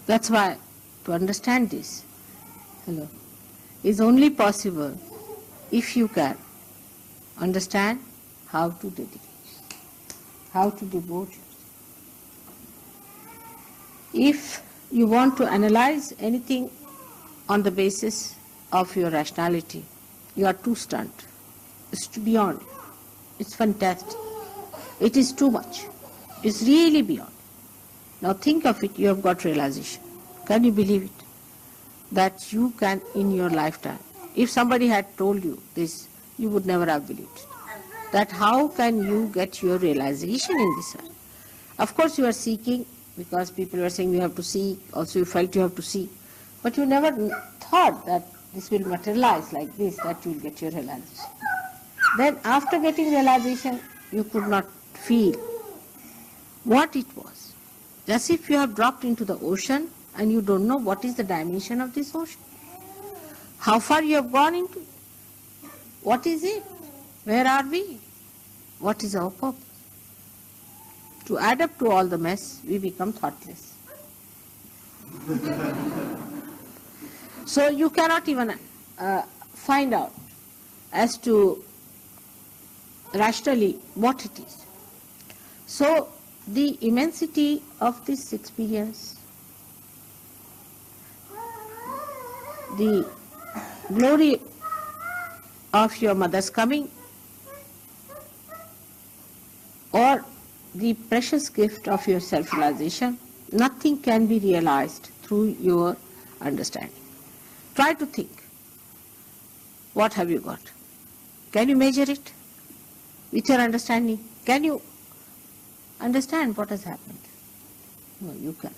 That's why to understand this, hello, is only possible if you can understand how to dedicate, how to devote yourself. If you want to analyze anything on the basis of your rationality, you are too stunned. It's beyond. It's fantastic. It is too much. It's really beyond. Now think of it, you have got realization. Can you believe it? That you can in your lifetime. If somebody had told you this, you would never have believed it. That how can you get your realization in this earth? Of course you are seeking because people were saying you have to seek, also you felt you have to seek. But you never thought that this will materialize like this, that you will get your realization. Then after getting realization, you could not feel what it was. As if you have dropped into the ocean and you don't know what is the dimension of this ocean. How far you have gone into it. What is it? Where are we? What is our purpose? To add up to all the mess, we become thoughtless. so you cannot even uh, find out as to rationally what it is. So the immensity of this experience the glory of your mother's coming or the precious gift of your self-realization, nothing can be realized through your understanding. Try to think. What have you got? Can you measure it with your understanding? Can you understand what has happened? No, you cannot.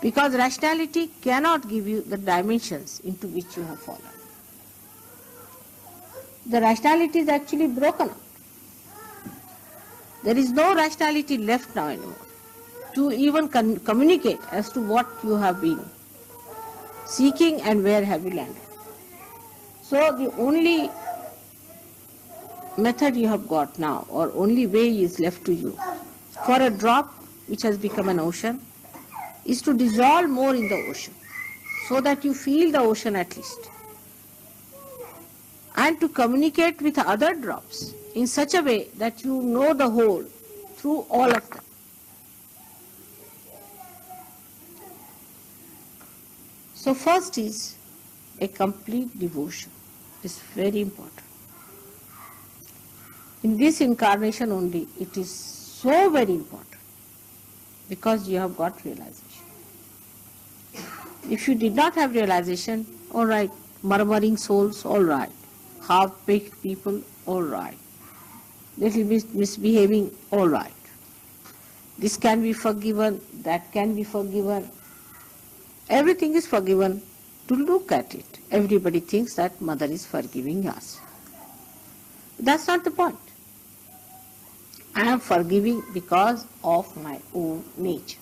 Because rationality cannot give you the dimensions into which you have fallen. The rationality is actually broken up. There is no rationality left now anymore to even communicate as to what you have been seeking and where have you landed. So the only method you have got now or only way is left to you for a drop which has become an ocean is to dissolve more in the ocean so that you feel the ocean at least and to communicate with other drops in such a way that you know the whole through all of them. So first is a complete devotion is very important. In this incarnation only it is so very important because you have got realization. If you did not have realization, all right, murmuring souls, all right, half-baked people, all right, little bit misbehaving, all right. This can be forgiven, that can be forgiven. Everything is forgiven to look at it. Everybody thinks that mother is forgiving us. That's not the point. I am forgiving because of my own nature.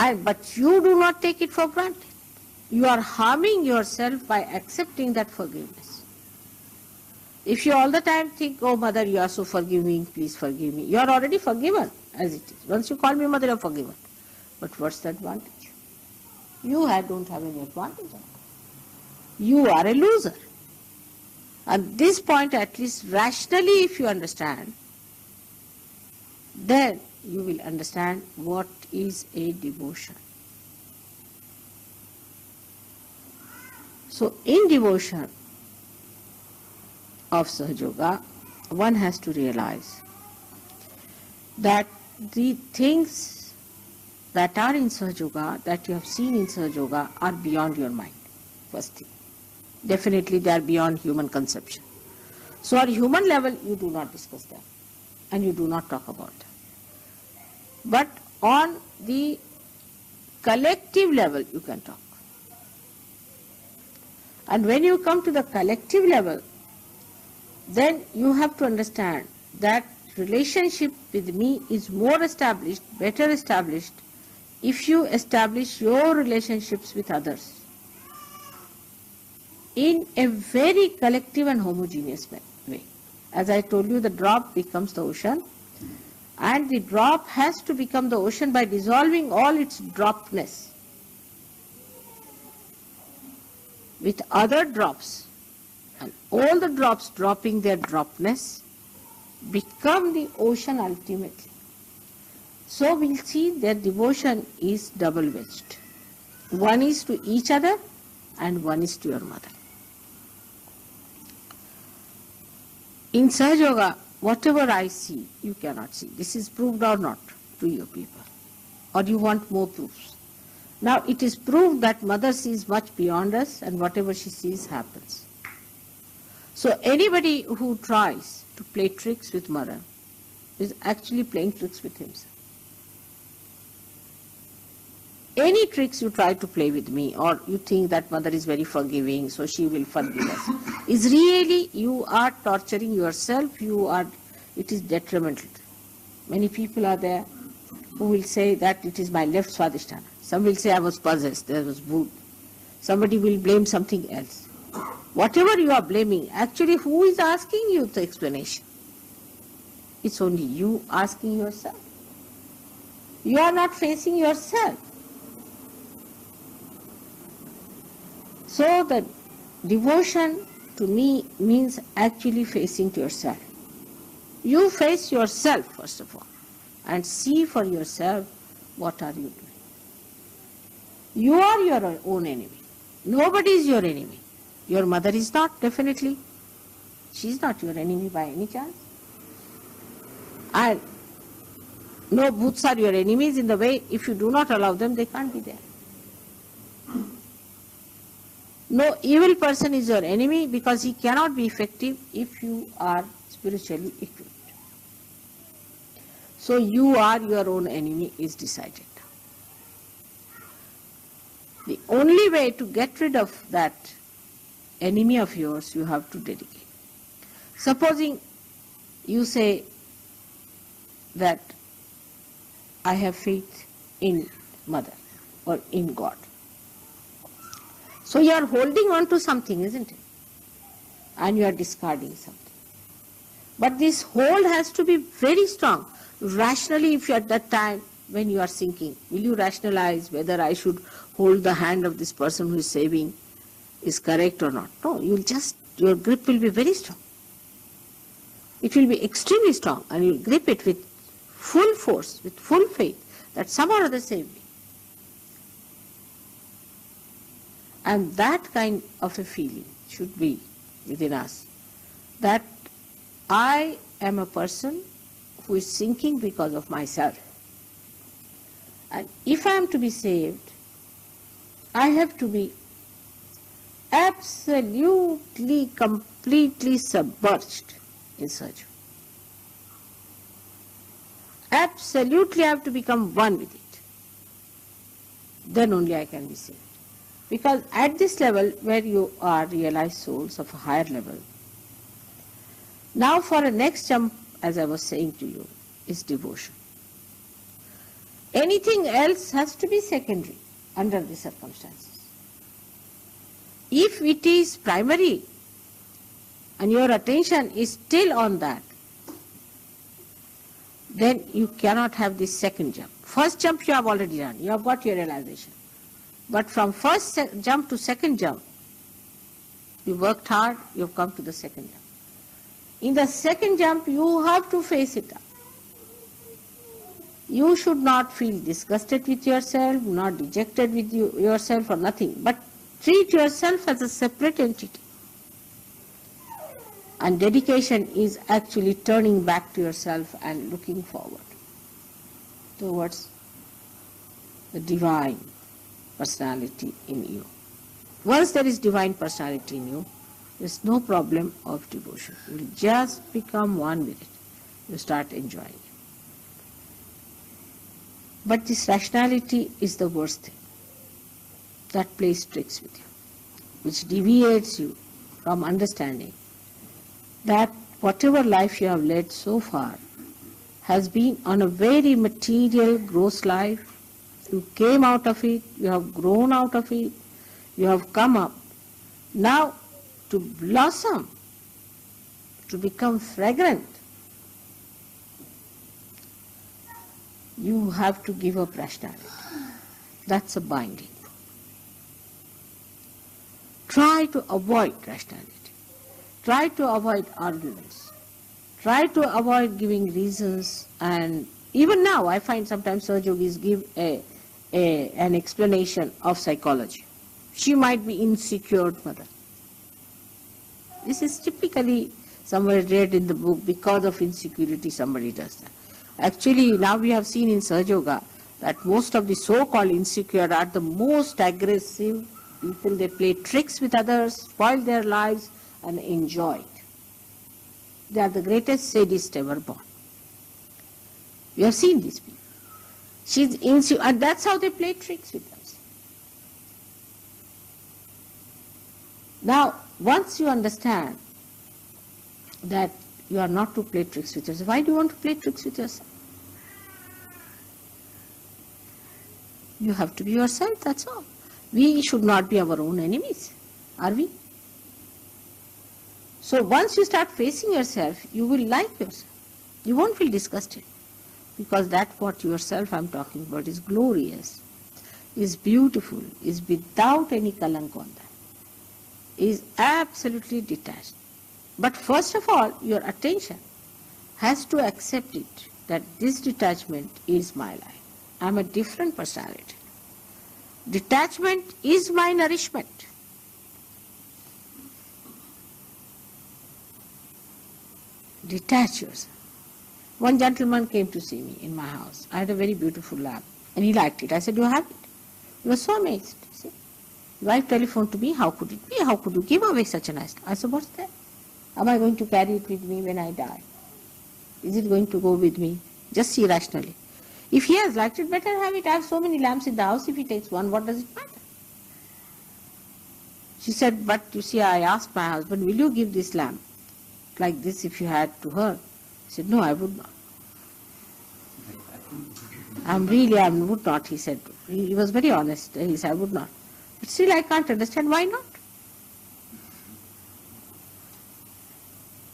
I, but you do not take it for granted. You are harming yourself by accepting that forgiveness. If you all the time think, oh mother, you are so forgiving, please forgive me, you are already forgiven as it is. Once you call me mother, you are forgiven. But what's the advantage? You don't have any advantage. You are a loser. At this point, at least rationally, if you understand, then you will understand what is a devotion. So, in devotion of Sahaja Yoga, one has to realize that the things that are in Sahaja Yoga, that you have seen in Sahaja Yoga, are beyond your mind, first thing. Definitely they are beyond human conception. So, at human level, you do not discuss them and you do not talk about them. But on the collective level, you can talk. And when you come to the collective level, then you have to understand that relationship with me is more established, better established, if you establish your relationships with others in a very collective and homogeneous way. As I told you, the drop becomes the ocean, and the drop has to become the ocean by dissolving all its dropness with other drops and all the drops dropping their dropness become the ocean ultimately. So we'll see that devotion is double-wedged. One is to each other and one is to your mother. In Sahaja Yoga, whatever I see, you cannot see. This is proved or not to you people. Or do you want more proofs. Now it is proved that mother sees much beyond us and whatever she sees happens. So anybody who tries to play tricks with mother is actually playing tricks with himself. Any tricks you try to play with me or you think that mother is very forgiving so she will forgive us is really you are torturing yourself, you are, it is detrimental. Many people are there who will say that it is my left swadhisthana. Some will say I was possessed, there was voodoo. Somebody will blame something else. Whatever you are blaming, actually who is asking you the explanation? It's only you asking yourself. You are not facing yourself. So the devotion to me means actually facing yourself. You face yourself first of all and see for yourself what are you doing. You are your own enemy. Nobody is your enemy. Your mother is not, definitely. She is not your enemy by any chance. And no bhoots are your enemies in the way if you do not allow them, they can't be there. No evil person is your enemy because he cannot be effective if you are spiritually equipped. So you are your own enemy is decided. The only way to get rid of that enemy of yours, you have to dedicate. Supposing you say that I have faith in mother or in God. So you are holding on to something, isn't it? And you are discarding something. But this hold has to be very strong. Rationally, if you are at that time when you are sinking, will you rationalize whether I should hold the hand of this person who is saving is correct or not? No, you will just, your grip will be very strong. It will be extremely strong and you will grip it with full force, with full faith that some or other save me. And that kind of a feeling should be within us that I am a person who is sinking because of myself. And if I am to be saved, I have to be absolutely, completely submerged in search. Absolutely, I have to become one with it. Then only I can be saved. Because at this level, where you are realized souls of a higher level, now for a next jump, as I was saying to you, is devotion. Anything else has to be secondary under the circumstances. If it is primary and your attention is still on that, then you cannot have this second jump. First jump you have already done, you have got your realization. But from first jump to second jump, you worked hard, you have come to the second jump. In the second jump, you have to face it up. You should not feel disgusted with yourself, not dejected with you, yourself or nothing, but treat yourself as a separate entity. And dedication is actually turning back to yourself and looking forward towards the divine personality in you. Once there is divine personality in you, there's no problem of devotion. You will just become one with it. You start enjoying it. But this rationality is the worst thing. That plays tricks with you, which deviates you from understanding that whatever life you have led so far has been on a very material, gross life. You came out of it, you have grown out of it, you have come up. Now, to blossom, to become fragrant, you have to give up rationality. That's a binding. Try to avoid rationality. Try to avoid arguments. Try to avoid giving reasons and even now I find sometimes Yogis give a, a, an explanation of psychology. She might be insecure mother. This is typically somewhere read in the book because of insecurity somebody does that. Actually now we have seen in Sahaja Yoga that most of the so-called insecure are the most aggressive people. They play tricks with others, spoil their lives, and enjoy it. They are the greatest sadists ever born. We have seen these people. She's and that's how they play tricks with us. Now, once you understand that you are not to play tricks with yourself, why do you want to play tricks with yourself? You have to be yourself, that's all. We should not be our own enemies, are we? So once you start facing yourself, you will like yourself. You won't feel disgusted because that what yourself I'm talking about is glorious, is beautiful, is without any kalank on that, is absolutely detached. But first of all, your attention has to accept it that this detachment is my life. I'm a different personality. Detachment is my nourishment. Detach yourself. One gentleman came to see me in my house. I had a very beautiful lamp and he liked it. I said, You have it? He was so amazed. See? Wife telephoned to me, How could it be? How could you give away such a nice lamp? I said, What's that? Am I going to carry it with me when I die? Is it going to go with me? Just see rationally. If he has liked it, better have it. I have so many lamps in the house. If he takes one, what does it matter? She said, But you see, I asked my husband, Will you give this lamp like this if you had to her? He said, No, I would not. I'm really, I would not, he said. He was very honest. He said, I would not. But still, I can't understand why not.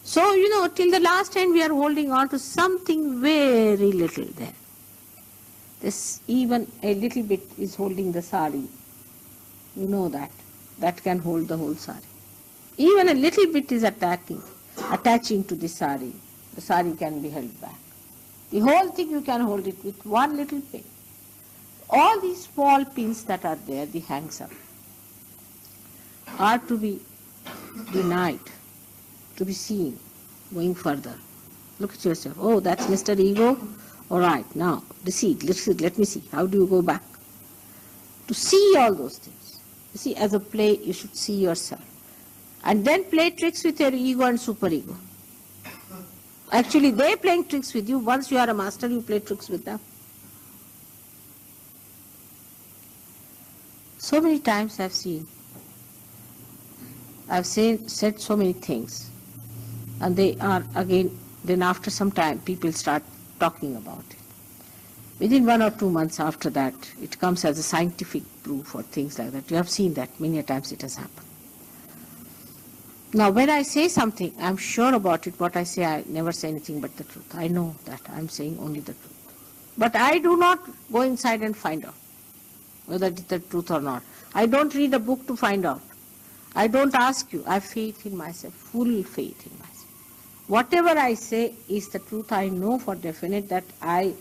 So, you know, till the last end, we are holding on to something very little there. This even a little bit is holding the sari. You know that. That can hold the whole sari. Even a little bit is attacking, attaching to the sari. The sari can be held back. The whole thing you can hold it with one little pin. All these small pins that are there, the hangs up, are to be denied, to be seen, going further. Look at yourself. Oh, that's Mr. Ego. All right, now, deceit. Let's, let me see. How do you go back? To see all those things. You see, as a play, you should see yourself. And then play tricks with your ego and superego. Actually, they're playing tricks with you. Once you are a master, you play tricks with them. So many times I've seen, I've seen, said so many things, and they are again, then after some time, people start talking about it. Within one or two months after that, it comes as a scientific proof or things like that. You have seen that many times it has happened. Now, when I say something, I'm sure about it. What I say, I never say anything but the truth. I know that I'm saying only the truth. But I do not go inside and find out whether it's the truth or not. I don't read a book to find out. I don't ask you. I have faith in myself, full faith in myself. Whatever I say is the truth. I know for definite that I,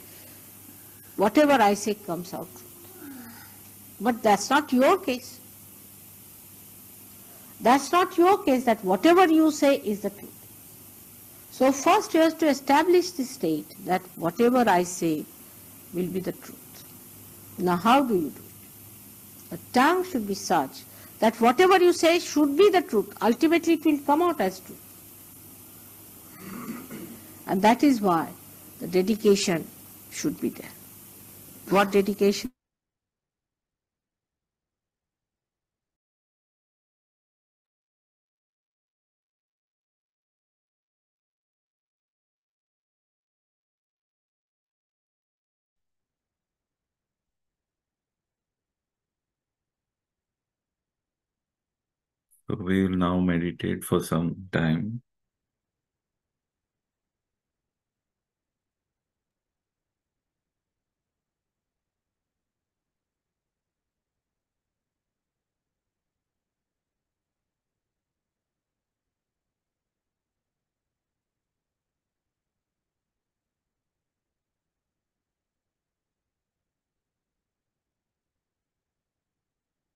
whatever I say comes out. But that's not your case. That's not your case, that whatever you say is the truth. So first you have to establish the state that whatever I say will be the truth. Now how do you do it? The tongue should be such that whatever you say should be the truth. Ultimately it will come out as truth. And that is why the dedication should be there. What dedication?
We will now meditate for some time.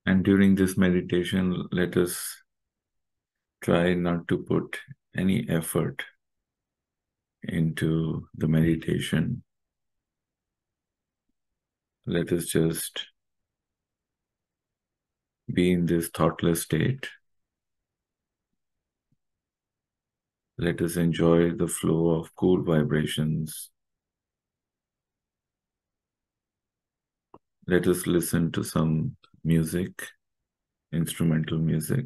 And during this meditation, let us try not to put any effort into the meditation. Let us just be in this thoughtless state. Let us enjoy the flow of cool vibrations. Let us listen to some music, instrumental music.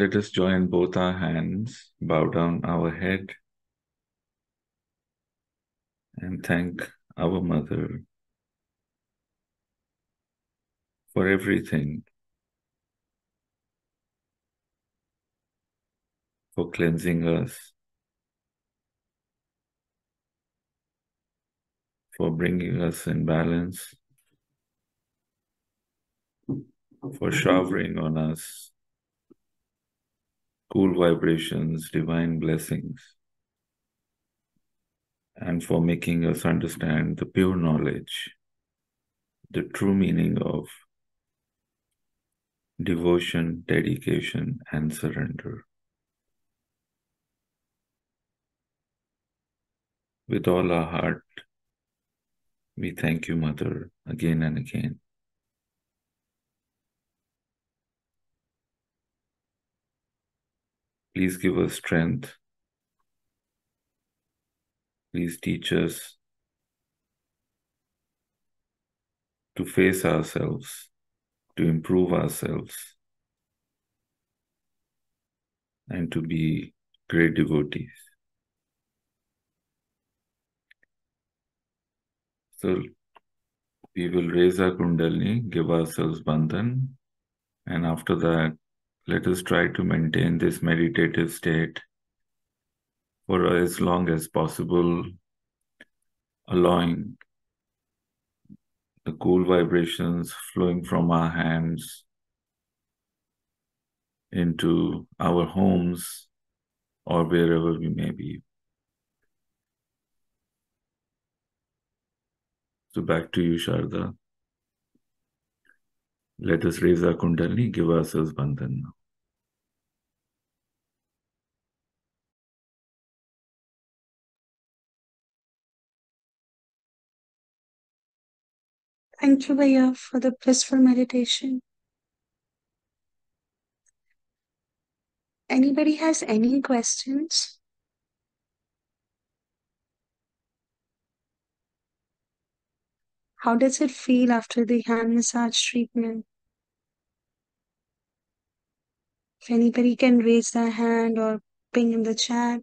Let us join both our hands, bow down our head, and thank our Mother for everything, for cleansing us, for bringing us in balance, for showering on us vibrations, divine blessings, and for making us understand the pure knowledge, the true meaning of devotion, dedication, and surrender. With all our heart, we thank you, Mother, again and again. Please give us strength. Please teach us to face ourselves, to improve ourselves, and to be great devotees. So we will raise our Kundalini, give ourselves Bandhan, and after that, let us try to maintain this meditative state for as long as possible, allowing the cool vibrations flowing from our hands into our homes or wherever we may be. So back to you, Sharda. Let us raise our Kundalini, give ourselves Bandhan now.
Thank you, Bhaiya, for the blissful meditation. Anybody has any questions? How does it feel after the hand massage treatment? If anybody can raise their hand or ping in the chat.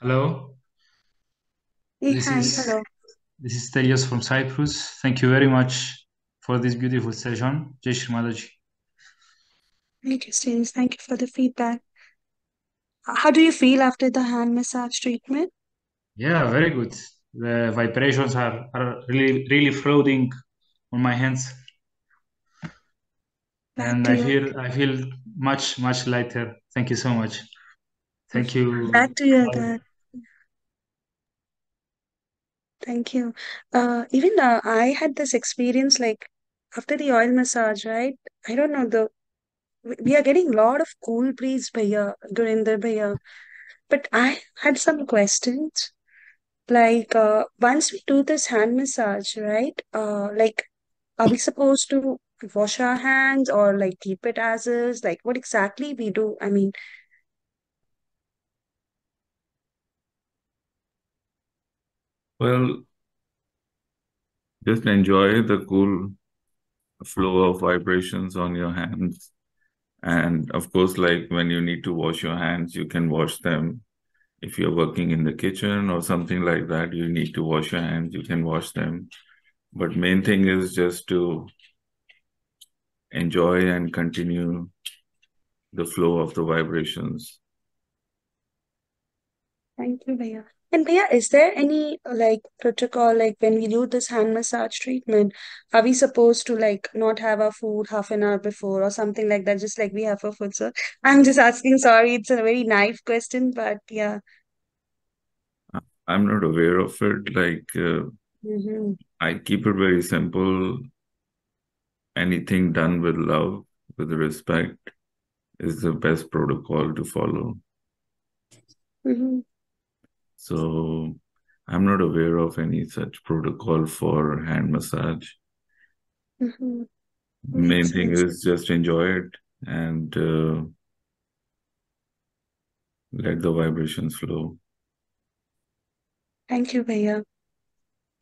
Hello.
Hey,
This
hi,
is
hello.
this is Stelios from Cyprus. Thank you very much for this beautiful session. Jai Shri Mataji.
Thank you, students. Thank you for the feedback. How do you feel after the hand massage treatment?
Yeah, very good. The vibrations are, are really really floating on my hands, and I feel I feel much much lighter. Thank you so much. Thank you.
Glad to
all.
that. Thank you. Uh, even uh, I had this experience like after the oil massage, right? I don't know, the we are getting a lot of cool breeze, Bhaiya, Gurinder Bhaiya. But I had some questions. Like, uh, once we do this hand massage, right? Uh, like, are we supposed to wash our hands or like keep it as is? Like, what exactly we do? I mean,
Well, just enjoy the cool flow of vibrations on your hands. And of course, like when you need to wash your hands, you can wash them. If you're working in the kitchen or something like that, you need to wash your hands, you can wash them. But main thing is just to enjoy and continue the flow of the vibrations.
thank you, Bhaiya. And Bhaiya, is there any like protocol like when we do this hand massage treatment, are we supposed to like not have our food half an hour before or something like that, just like we have for food? So I'm just asking, sorry, it's a very naive question, but yeah.
I'm not aware of it. Like, uh,
Mm-hmm.
I keep it very simple. Anything done with love, with respect, is the best protocol to follow.
Mm-hmm.
So I'm not aware of any such protocol for hand massage.
Mm-hmm.
Main thing is just enjoy it and uh, let the vibrations flow.
Thank you, Bhaiya.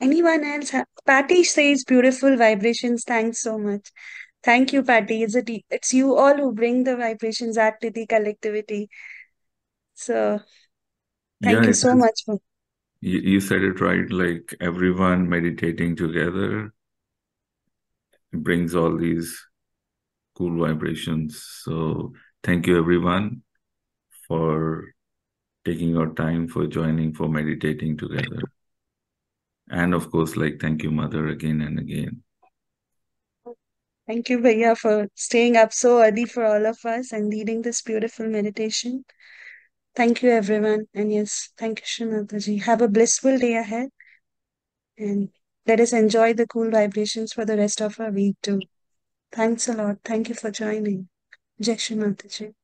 Anyone else? Ha- Patty says beautiful vibrations. Thanks so much. Thank you, Patty. It's it's you all who bring the vibrations add to the collectivity. So
Yeah,
thank you so much for
You, you said it right. Like everyone meditating together brings all these cool vibrations. So thank you, everyone, for taking your time for joining for meditating together. And of course, like thank you, Mother, again and again.
thank you, Bhaiya, for staying up so early for all of us and leading this beautiful meditation. Thank you, everyone. And yes, thank you, Shri Mataji. Have a blissful day ahead and let us enjoy the cool vibrations for the rest of our week too. Thanks a lot. Thank you for joining. Jai.